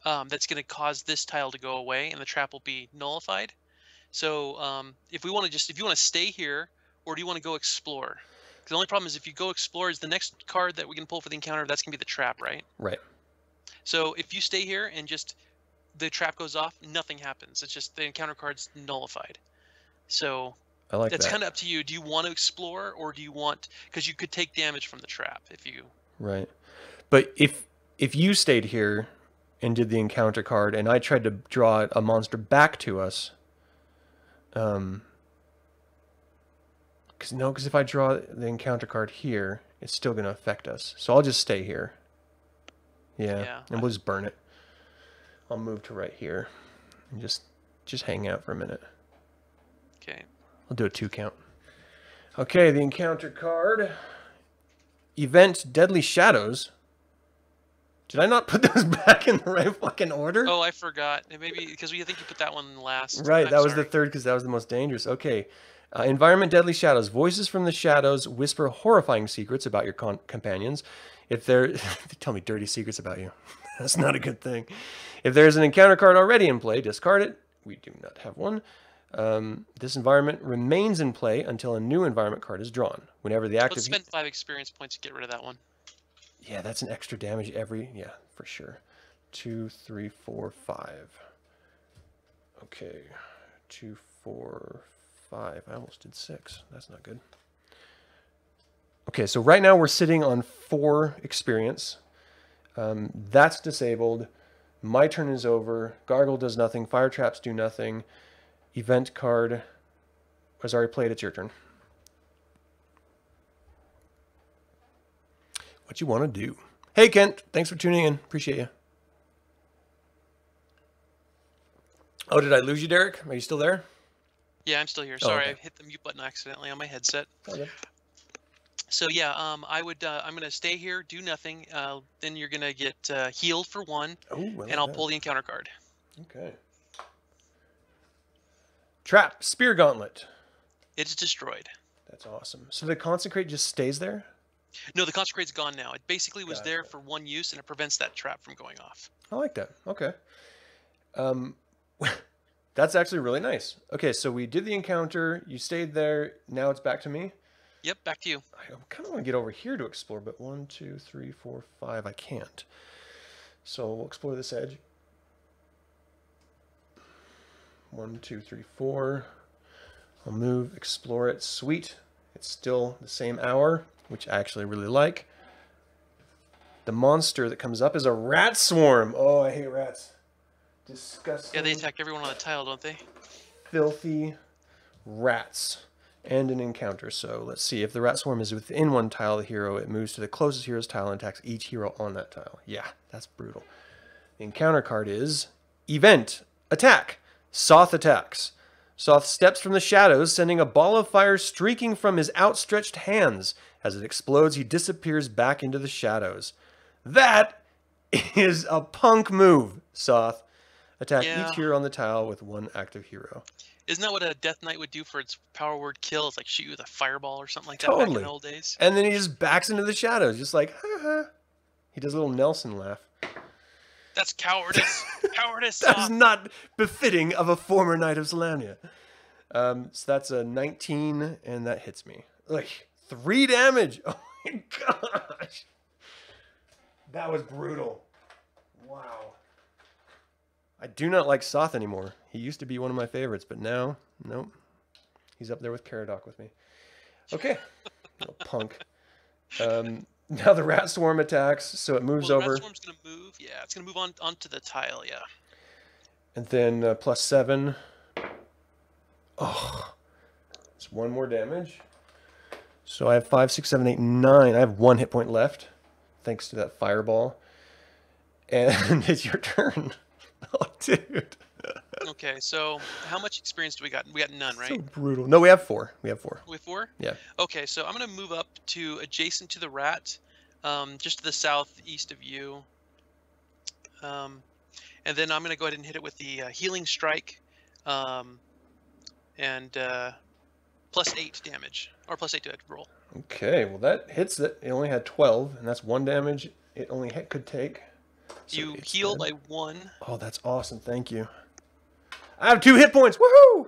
B: um, that's going to cause this tile to go away, and the trap will be nullified. So um, if we want to just if you want to stay here, or do you want to go explore? The only problem is if you go explore, is the next card that we can pull for the encounter that's going to be the trap, right?
A: Right.
B: So if you stay here and just the trap goes off, nothing happens. It's just the encounter card's nullified. So
A: I like
B: that's
A: that.
B: kind of up to you. Do you want to explore, or do you want because you could take damage from the trap if you
A: Right. But if if you stayed here and did the encounter card and I tried to draw a monster back to us, um cuz no, cuz if I draw the encounter card here, it's still going to affect us. So I'll just stay here. Yeah.
B: Yeah,
A: And we'll just burn it. I'll move to right here and just just hang out for a minute.
B: okay.
A: I'll do a two count. Okay, the encounter card. Event Deadly Shadows. Did I not put those back in the right fucking order?
B: Oh, I forgot. Maybe because we I think you put that one last.
A: right,
B: I'm
A: that was the third because that was the most dangerous. Okay. Uh, environment Deadly Shadows. Voices from the shadows whisper horrifying secrets about your con- companions. If they're they tell me dirty secrets about you, that's not a good thing. If there's an encounter card already in play, discard it. We do not have one. Um, this environment remains in play until a new environment card is drawn. Whenever the active
B: Let's spend five experience points to get rid of that one.
A: Yeah, that's an extra damage every. Yeah, for sure. Two, three, four, five. Okay. Two, four, five. I almost did six. That's not good. Okay, so right now we're sitting on four experience. Um, that's disabled. My turn is over. Gargle does nothing. Fire traps do nothing. Event card has already played. It's your turn. What you want to do? Hey Kent, thanks for tuning in. Appreciate you. Oh, did I lose you, Derek? Are you still there?
B: Yeah, I'm still here.
A: Oh,
B: Sorry,
A: okay.
B: I hit the mute button accidentally on my headset.
A: Okay.
B: So yeah, um, I would. Uh, I'm gonna stay here, do nothing. Uh, then you're gonna get uh, healed for one,
A: I like
B: and I'll pull the encounter card.
A: Okay. Trap spear gauntlet.
B: It's destroyed.
A: That's awesome. So the consecrate just stays there.
B: No, the consecrate's gone now. It basically was there for one use, and it prevents that trap from going off.
A: I like that. Okay. Um, that's actually really nice. Okay, so we did the encounter. You stayed there. Now it's back to me.
B: Yep, back to you.
A: I kind of want to get over here to explore, but one, two, three, four, five. I can't. So we'll explore this edge. One, two, three, four. I'll move, explore it. Sweet. It's still the same hour, which I actually really like. The monster that comes up is a rat swarm. Oh, I hate rats. Disgusting,
B: Yeah, they attack everyone on the tile, don't they?
A: filthy rats and an encounter. So let's see. If the rat swarm is within one tile of the hero, it moves to the closest hero's tile and attacks each hero on that tile. Yeah, that's brutal. The encounter card is Event Attack. Soth attacks. Soth steps from the shadows, sending a ball of fire streaking from his outstretched hands. As it explodes, he disappears back into the shadows. That is a punk move, Soth. Attack
B: Yeah.
A: each hero on the tile with one active hero.
B: Isn't that what a Death Knight would do for its power word kill? It's like shoot you with a fireball or something like that back in
A: Totally.
B: the old days.
A: And then he just backs into the shadows, just like, ha ha. He does a little Nelson laugh.
B: That's cowardice. cowardice.
A: That is not befitting of a former knight of Solamnia. Um, so that's a 19, and that hits me. Like, three damage. Oh my gosh. That was brutal. Wow. I do not like Soth anymore. He used to be one of my favorites, but now, nope. He's up there with Caradoc with me. Okay. Little punk. Um, now the rat swarm attacks, so it moves
B: well, the
A: over.
B: rat swarm's gonna move. Yeah, it's gonna move on onto the tile. Yeah.
A: And then uh, plus seven. Oh, it's one more damage. So I have five, six, seven, eight, nine. I have one hit point left, thanks to that fireball. And it's your turn. Oh, dude.
B: Okay, so how much experience do we got? We got none, right?
A: So brutal. No, we have four. We have four.
B: With four?
A: Yeah.
B: Okay, so I'm gonna move up to adjacent to the rat, um, just to the southeast of you. Um, and then I'm gonna go ahead and hit it with the uh, healing strike, um, and uh, plus eight damage, or plus eight to roll.
A: Okay, well that hits it. It only had 12, and that's one damage it only could take. So
B: you heal by one.
A: Oh, that's awesome. Thank you. I have two hit points. Woohoo!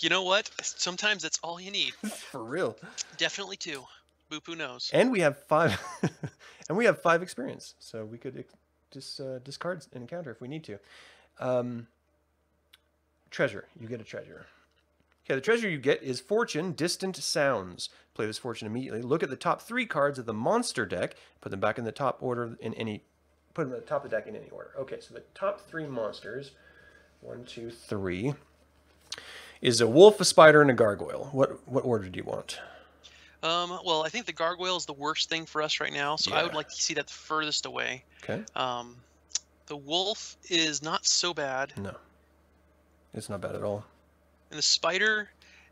B: You know what? Sometimes that's all you need.
A: For real.
B: Definitely two. Bupu knows.
A: And we have five, and we have five experience, so we could just uh, discard an encounter if we need to. Um, treasure, you get a treasure. Okay, the treasure you get is Fortune Distant Sounds. Play this Fortune immediately. Look at the top three cards of the monster deck. Put them back in the top order in any. Put them at the top of the deck in any order. Okay, so the top three monsters, one, two, three, is a wolf, a spider, and a gargoyle. What what order do you want?
B: Um, well, I think the gargoyle is the worst thing for us right now, so I would like to see that furthest away.
A: Okay.
B: Um, the wolf is not so bad,
A: No, it's not bad at all.
B: and the spider,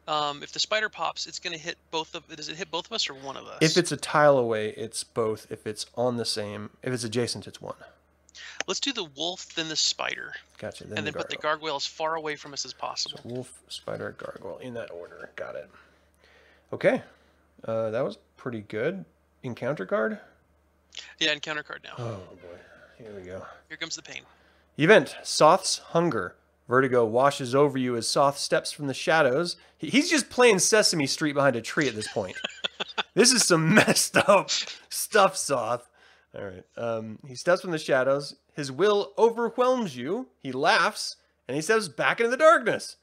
B: um, if the spider pops, it's gonna hit both of. Does it hit both of us or one of us?
A: If it's a tile away, it's both. If it's on the same, if it's adjacent, it's one.
B: let's do the wolf, then the spider,
A: Gotcha. Then
B: and
A: the
B: then put the
A: gargoyle.
B: gargoyle as far away from us as possible.
A: So wolf, spider, gargoyle in that order. Got it. Okay, uh, that was pretty good. Encounter card.
B: Yeah, encounter card now.
A: Oh boy, here we go.
B: Here comes the pain.
A: Event: Soth's hunger. Vertigo washes over you as Soth steps from the shadows. He's just playing Sesame Street behind a tree at this point. this is some messed up stuff, Soth. All right. Um, he steps from the shadows. His will overwhelms you. He laughs, and he steps back into the darkness.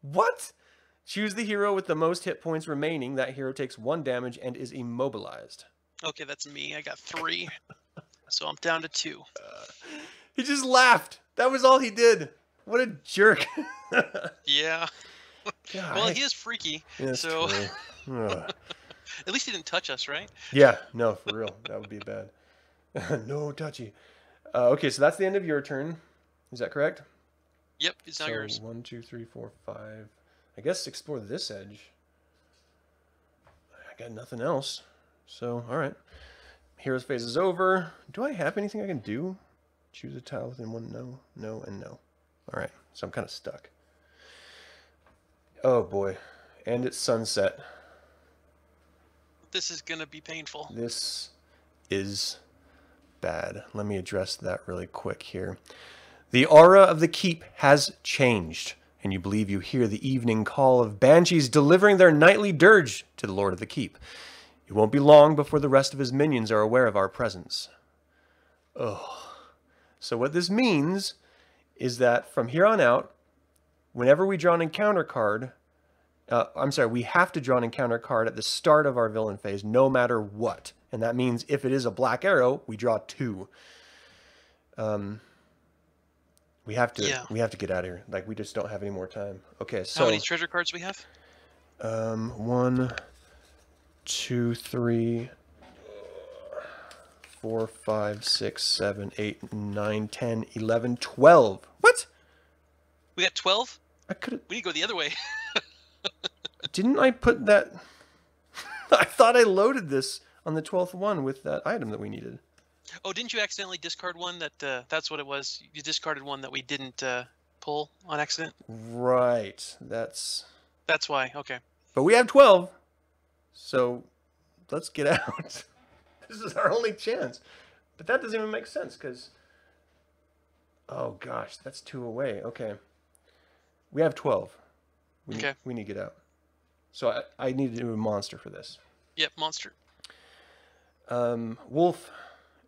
A: What? Choose the hero with the most hit points remaining. That hero takes one damage and is immobilized.
B: Okay, that's me. I got three, so I'm down to two.
A: He just laughed. That was all he did. What a jerk.
B: Yeah.
A: God,
B: Well,
A: I-
B: he is freaky,
A: That's
B: so at least he didn't touch us, right?
A: Yeah, no, for real. That would be bad. no touchy. Uh, okay, so that's the end of your turn. Is that correct?
B: Yep, it's
A: so
B: yours.
A: One, two, three, four, five. I guess explore this edge. I got nothing else. So, all right. Hero's phase is over. Do I have anything I can do? Choose a tile within one. No, no, and no. All right. So I'm kind of stuck. Oh boy. And it's sunset.
B: This is gonna be painful.
A: This is bad. Let me address that really quick here. The aura of the keep has changed, and you believe you hear the evening call of banshees delivering their nightly dirge to the Lord of the Keep. It won't be long before the rest of his minions are aware of our presence. Oh. So what this means is that from here on out, whenever we draw an encounter card, uh, I'm sorry, we have to draw an encounter card at the start of our villain phase, no matter what. And that means if it is a black arrow, we draw two. Um, We have to.
B: Yeah.
A: We have to get out of here. Like we just don't have any more time. Okay, so How
B: many treasure cards we have?
A: um, one, two, three, four, five, six, seven, eight, nine, ten, eleven, twelve. What?
B: We got 12?
A: I could.
B: We need to go the other way.
A: Didn't I put that? I thought I loaded this on the twelfth one with that item that we needed.
B: Oh, didn't you accidentally discard one that uh, that's what it was? You discarded one that we didn't uh, pull on accident?
A: Right. That's.
B: That's why. Okay.
A: But we have 12. So let's get out. This is our only chance. But that doesn't even make sense because. Oh gosh, that's two away. Okay. We have 12. We,
B: Okay.
A: need, we need to get out. So I, I need to do a monster for this.
B: Yep, monster.
A: Um, wolf.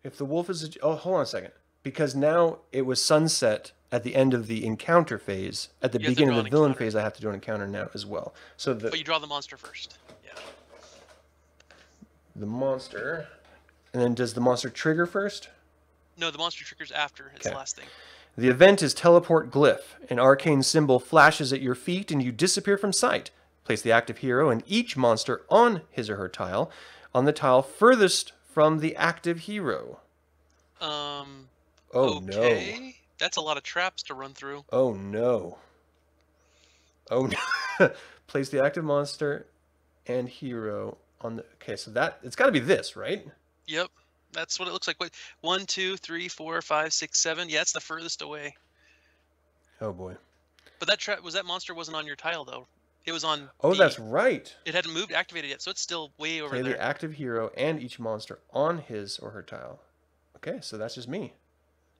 A: If the wolf is. A, oh, hold on a second. Because now it was sunset at the end of the encounter phase. At the
B: You
A: beginning of the villain
B: encounter.
A: phase, I have to do an encounter now as well. So the.
B: But you draw the monster first. Yeah.
A: the monster. And then does the monster trigger first?
B: No, the monster triggers after. It's
A: Okay.
B: the last thing.
A: The event is Teleport Glyph. An arcane symbol flashes at your feet and you disappear from sight. Place the active hero and each monster on his or her tile, on the tile furthest from the active hero.
B: Um.
A: Oh no.
B: okay. That's a lot of traps to run through.
A: Oh no. Oh no. Place the active monster and hero on the. Okay, so that. It's got to be this, right?
B: Yep. That's what it looks like. Wait, one, two, three, four, five, six, seven. Yeah, it's the furthest away.
A: Oh boy.
B: But that trap was that monster wasn't on your tile though. It was on.
A: Oh,
B: the-
A: that's right.
B: It hadn't moved, activated yet, so it's still way over
A: Play
B: there.
A: the active hero and each monster on his or her tile. Okay, so that's just me.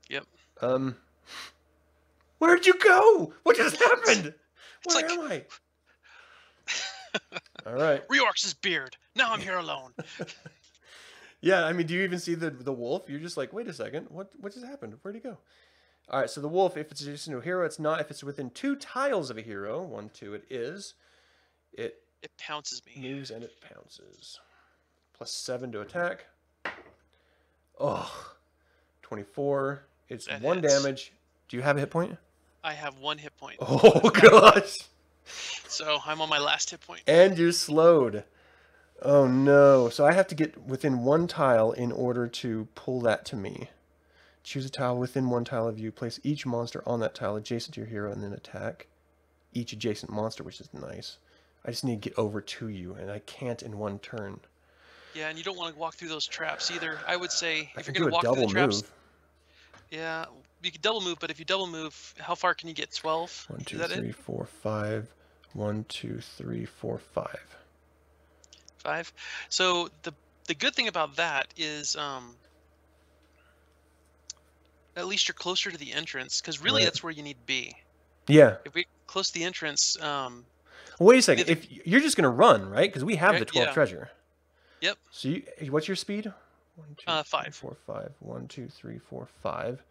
B: Yep.
A: Um, where'd you go? What just happened?
B: It's
A: Where
B: like-
A: am I? All right.
B: Reorx's beard. Now I'm here alone.
A: Yeah, I mean, do you even see the the wolf? You're just like, wait a second, what what just happened? Where'd he go? All right, so the wolf, if it's adjacent to a hero, it's not. If it's within two tiles of a hero, one, two, it is. It
B: It pounces me.
A: moves and it pounces. Plus seven to attack. Oh, 24. It's
B: That
A: one
B: hits.
A: damage. Do you have a hit point?
B: I have one hit point,
A: Oh gosh.
B: so I'm on my last hit point.
A: And you're slowed. Oh no. So I have to get within one tile in order to pull that to me. Choose a tile within one tile of you. Place each monster on that tile adjacent to your hero and then attack each adjacent monster, which is nice. I just need to get over to you, and I can't in one turn.
B: Yeah, and you don't want to walk through those traps either. I would say
A: I
B: if you're gonna walk through the traps,
A: move.
B: yeah, you can double move. But if you double move, how far can you get? Twelve.
A: One, two,
B: Is that
A: three,
B: it?
A: four, five. One, two, three, four, five.
B: So the the good thing about that is, um, at least you're closer to the entrance, because really
A: Right.
B: that's where you need to be.
A: Yeah.
B: If we close the entrance, um,
A: Wait a second.
B: If-
A: you're just gonna run, right? Because we have
B: Yeah,
A: the twelve
B: yeah.
A: treasure.
B: Yep.
A: So you, what's your speed? One, two,
B: Uh,
A: three,
B: five.
A: four, five. One, two, three, four, five.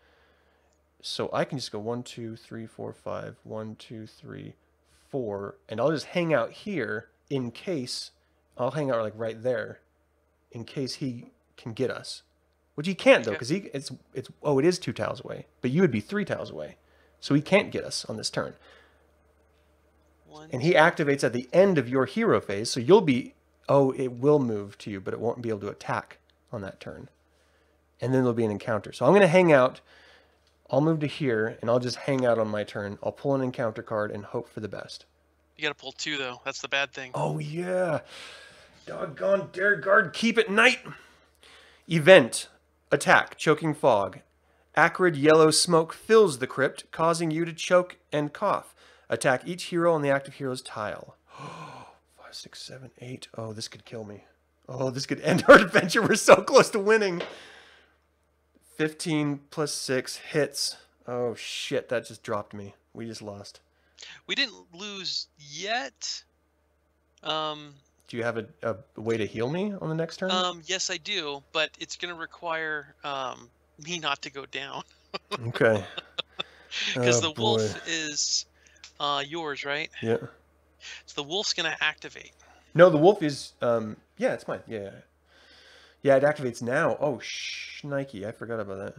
A: So I can just go one, two, three, four, five. One, two, three, four, and I'll just hang out here in case. I'll hang out like right there, in case he can get us. Which he can't though, because he it's it's oh it is two tiles away, but you would be three tiles away, so he can't get us on this turn.
B: one.
A: And he activates at the end of your hero phase, so you'll be oh, it will move to you, but it won't be able to attack on that turn. And then there'll be an encounter. So I'm gonna hang out. I'll move to here and I'll just hang out on my turn. I'll pull an encounter card and hope for the best.
B: You gotta pull two though. That's the bad thing.
A: Oh yeah. Doggone Dargaard Keep it night. Event. Attack. Choking fog. Acrid yellow smoke fills the crypt, causing you to choke and cough. Attack each hero on the active hero's tile. Five, six, seven, eight. Oh, this could kill me. Oh, this could end our adventure. We're so close to winning. 15 plus 6 hits. Oh, shit. That just dropped me. We just lost.
B: We didn't lose yet. Um,
A: Do you have a, a way to heal me on the next turn?
B: um, yes, I do, but it's gonna require um me not to go down
A: Okay.
B: because
A: Oh,
B: the wolf is uh yours, right?
A: Yeah.
B: So the wolf's gonna activate.
A: No, the wolf is. Um. Yeah, it's mine. Yeah. Yeah, yeah it activates now. Oh, sh- Nike. I forgot about that.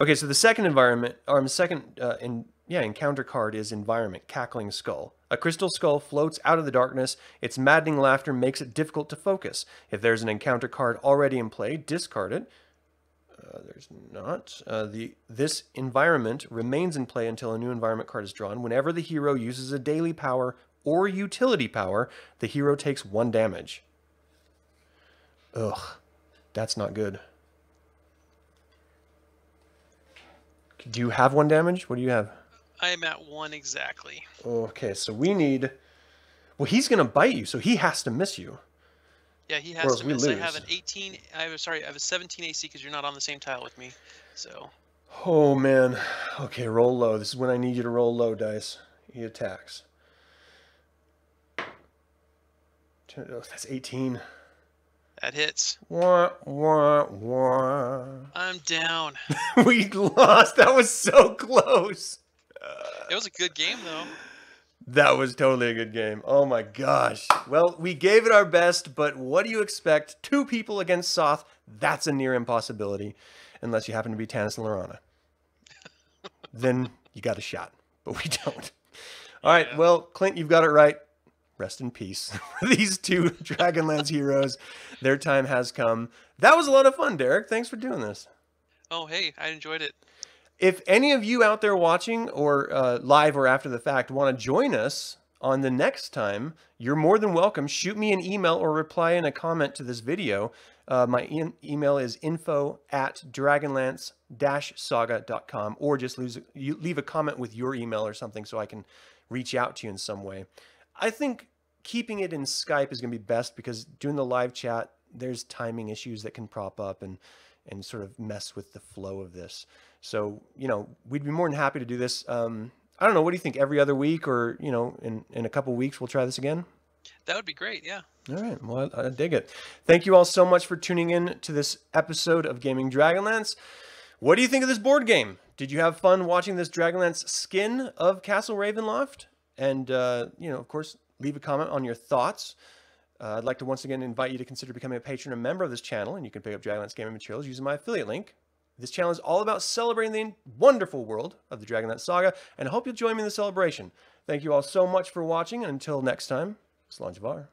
A: Okay, so the second environment, or the second uh, in yeah encounter card is environment, cackling skull. A crystal skull floats out of the darkness. Its maddening laughter makes it difficult to focus. If there's an encounter card already in play, discard it. Uh, there's not. Uh, the this environment remains in play until a new environment card is drawn. Whenever the hero uses a daily power or utility power, the hero takes one damage. Ugh, that's not good. Do you have one damage? What do you have?
B: I am at one exactly.
A: Okay, so we need. Well, he's gonna bite you, so he has to miss you.
B: Yeah, he has to miss. I have an 18. I have sorry, I have a 17 AC because you're not on the same tile with me. So.
A: Oh man. Okay, roll low. This is when I need you to roll low dice. He attacks. Oh, that's 18.
B: That hits.
A: Wah, wah, wah.
B: I'm down.
A: we lost. That was so close.
B: It was a good game, though.
A: That was totally a good game. Oh my gosh. Well, we gave it our best, but what do you expect? Two people against Soth, that's a near impossibility, unless you happen to be Tanis and Laurana. then you got a shot, but we don't. All right, yeah. well, Clint, you've got it right. Rest in peace. These two Dragonlance heroes, their time has come. That was a lot of fun, Derek. Thanks for doing this.
B: Oh, hey, I enjoyed it.
A: If any of you out there watching or uh, live or after the fact want to join us on the next time, you're more than welcome. Shoot me an email or reply in a comment to this video. Uh, my e email is info at dragonlance-saga.com or just leave, leave a comment with your email or something so I can reach out to you in some way. I think keeping it in Skype is going to be best because doing the live chat, there's timing issues that can prop up and, and sort of mess with the flow of this. So, you know, we'd be more than happy to do this. Um, I don't know. What do you think? Every other week, or you know, in in a couple weeks, we'll try this again.
B: That would be great. Yeah.
A: All right. Well, I, I dig it. Thank you all so much for tuning in to this episode of Gaming Dragonlance. What do you think of this board game? Did you have fun watching this Dragonlance skin of Castle Ravenloft? And uh, you know, of course, leave a comment on your thoughts. Uh, I'd like to once again invite you to consider becoming a patron and member of this channel, and you can pick up Dragonlance gaming materials using my affiliate link this channel is all about celebrating the wonderful world of the Dragonlance Saga, and I hope you'll join me in the celebration. Thank you all so much for watching, and until next time, Slanjavar.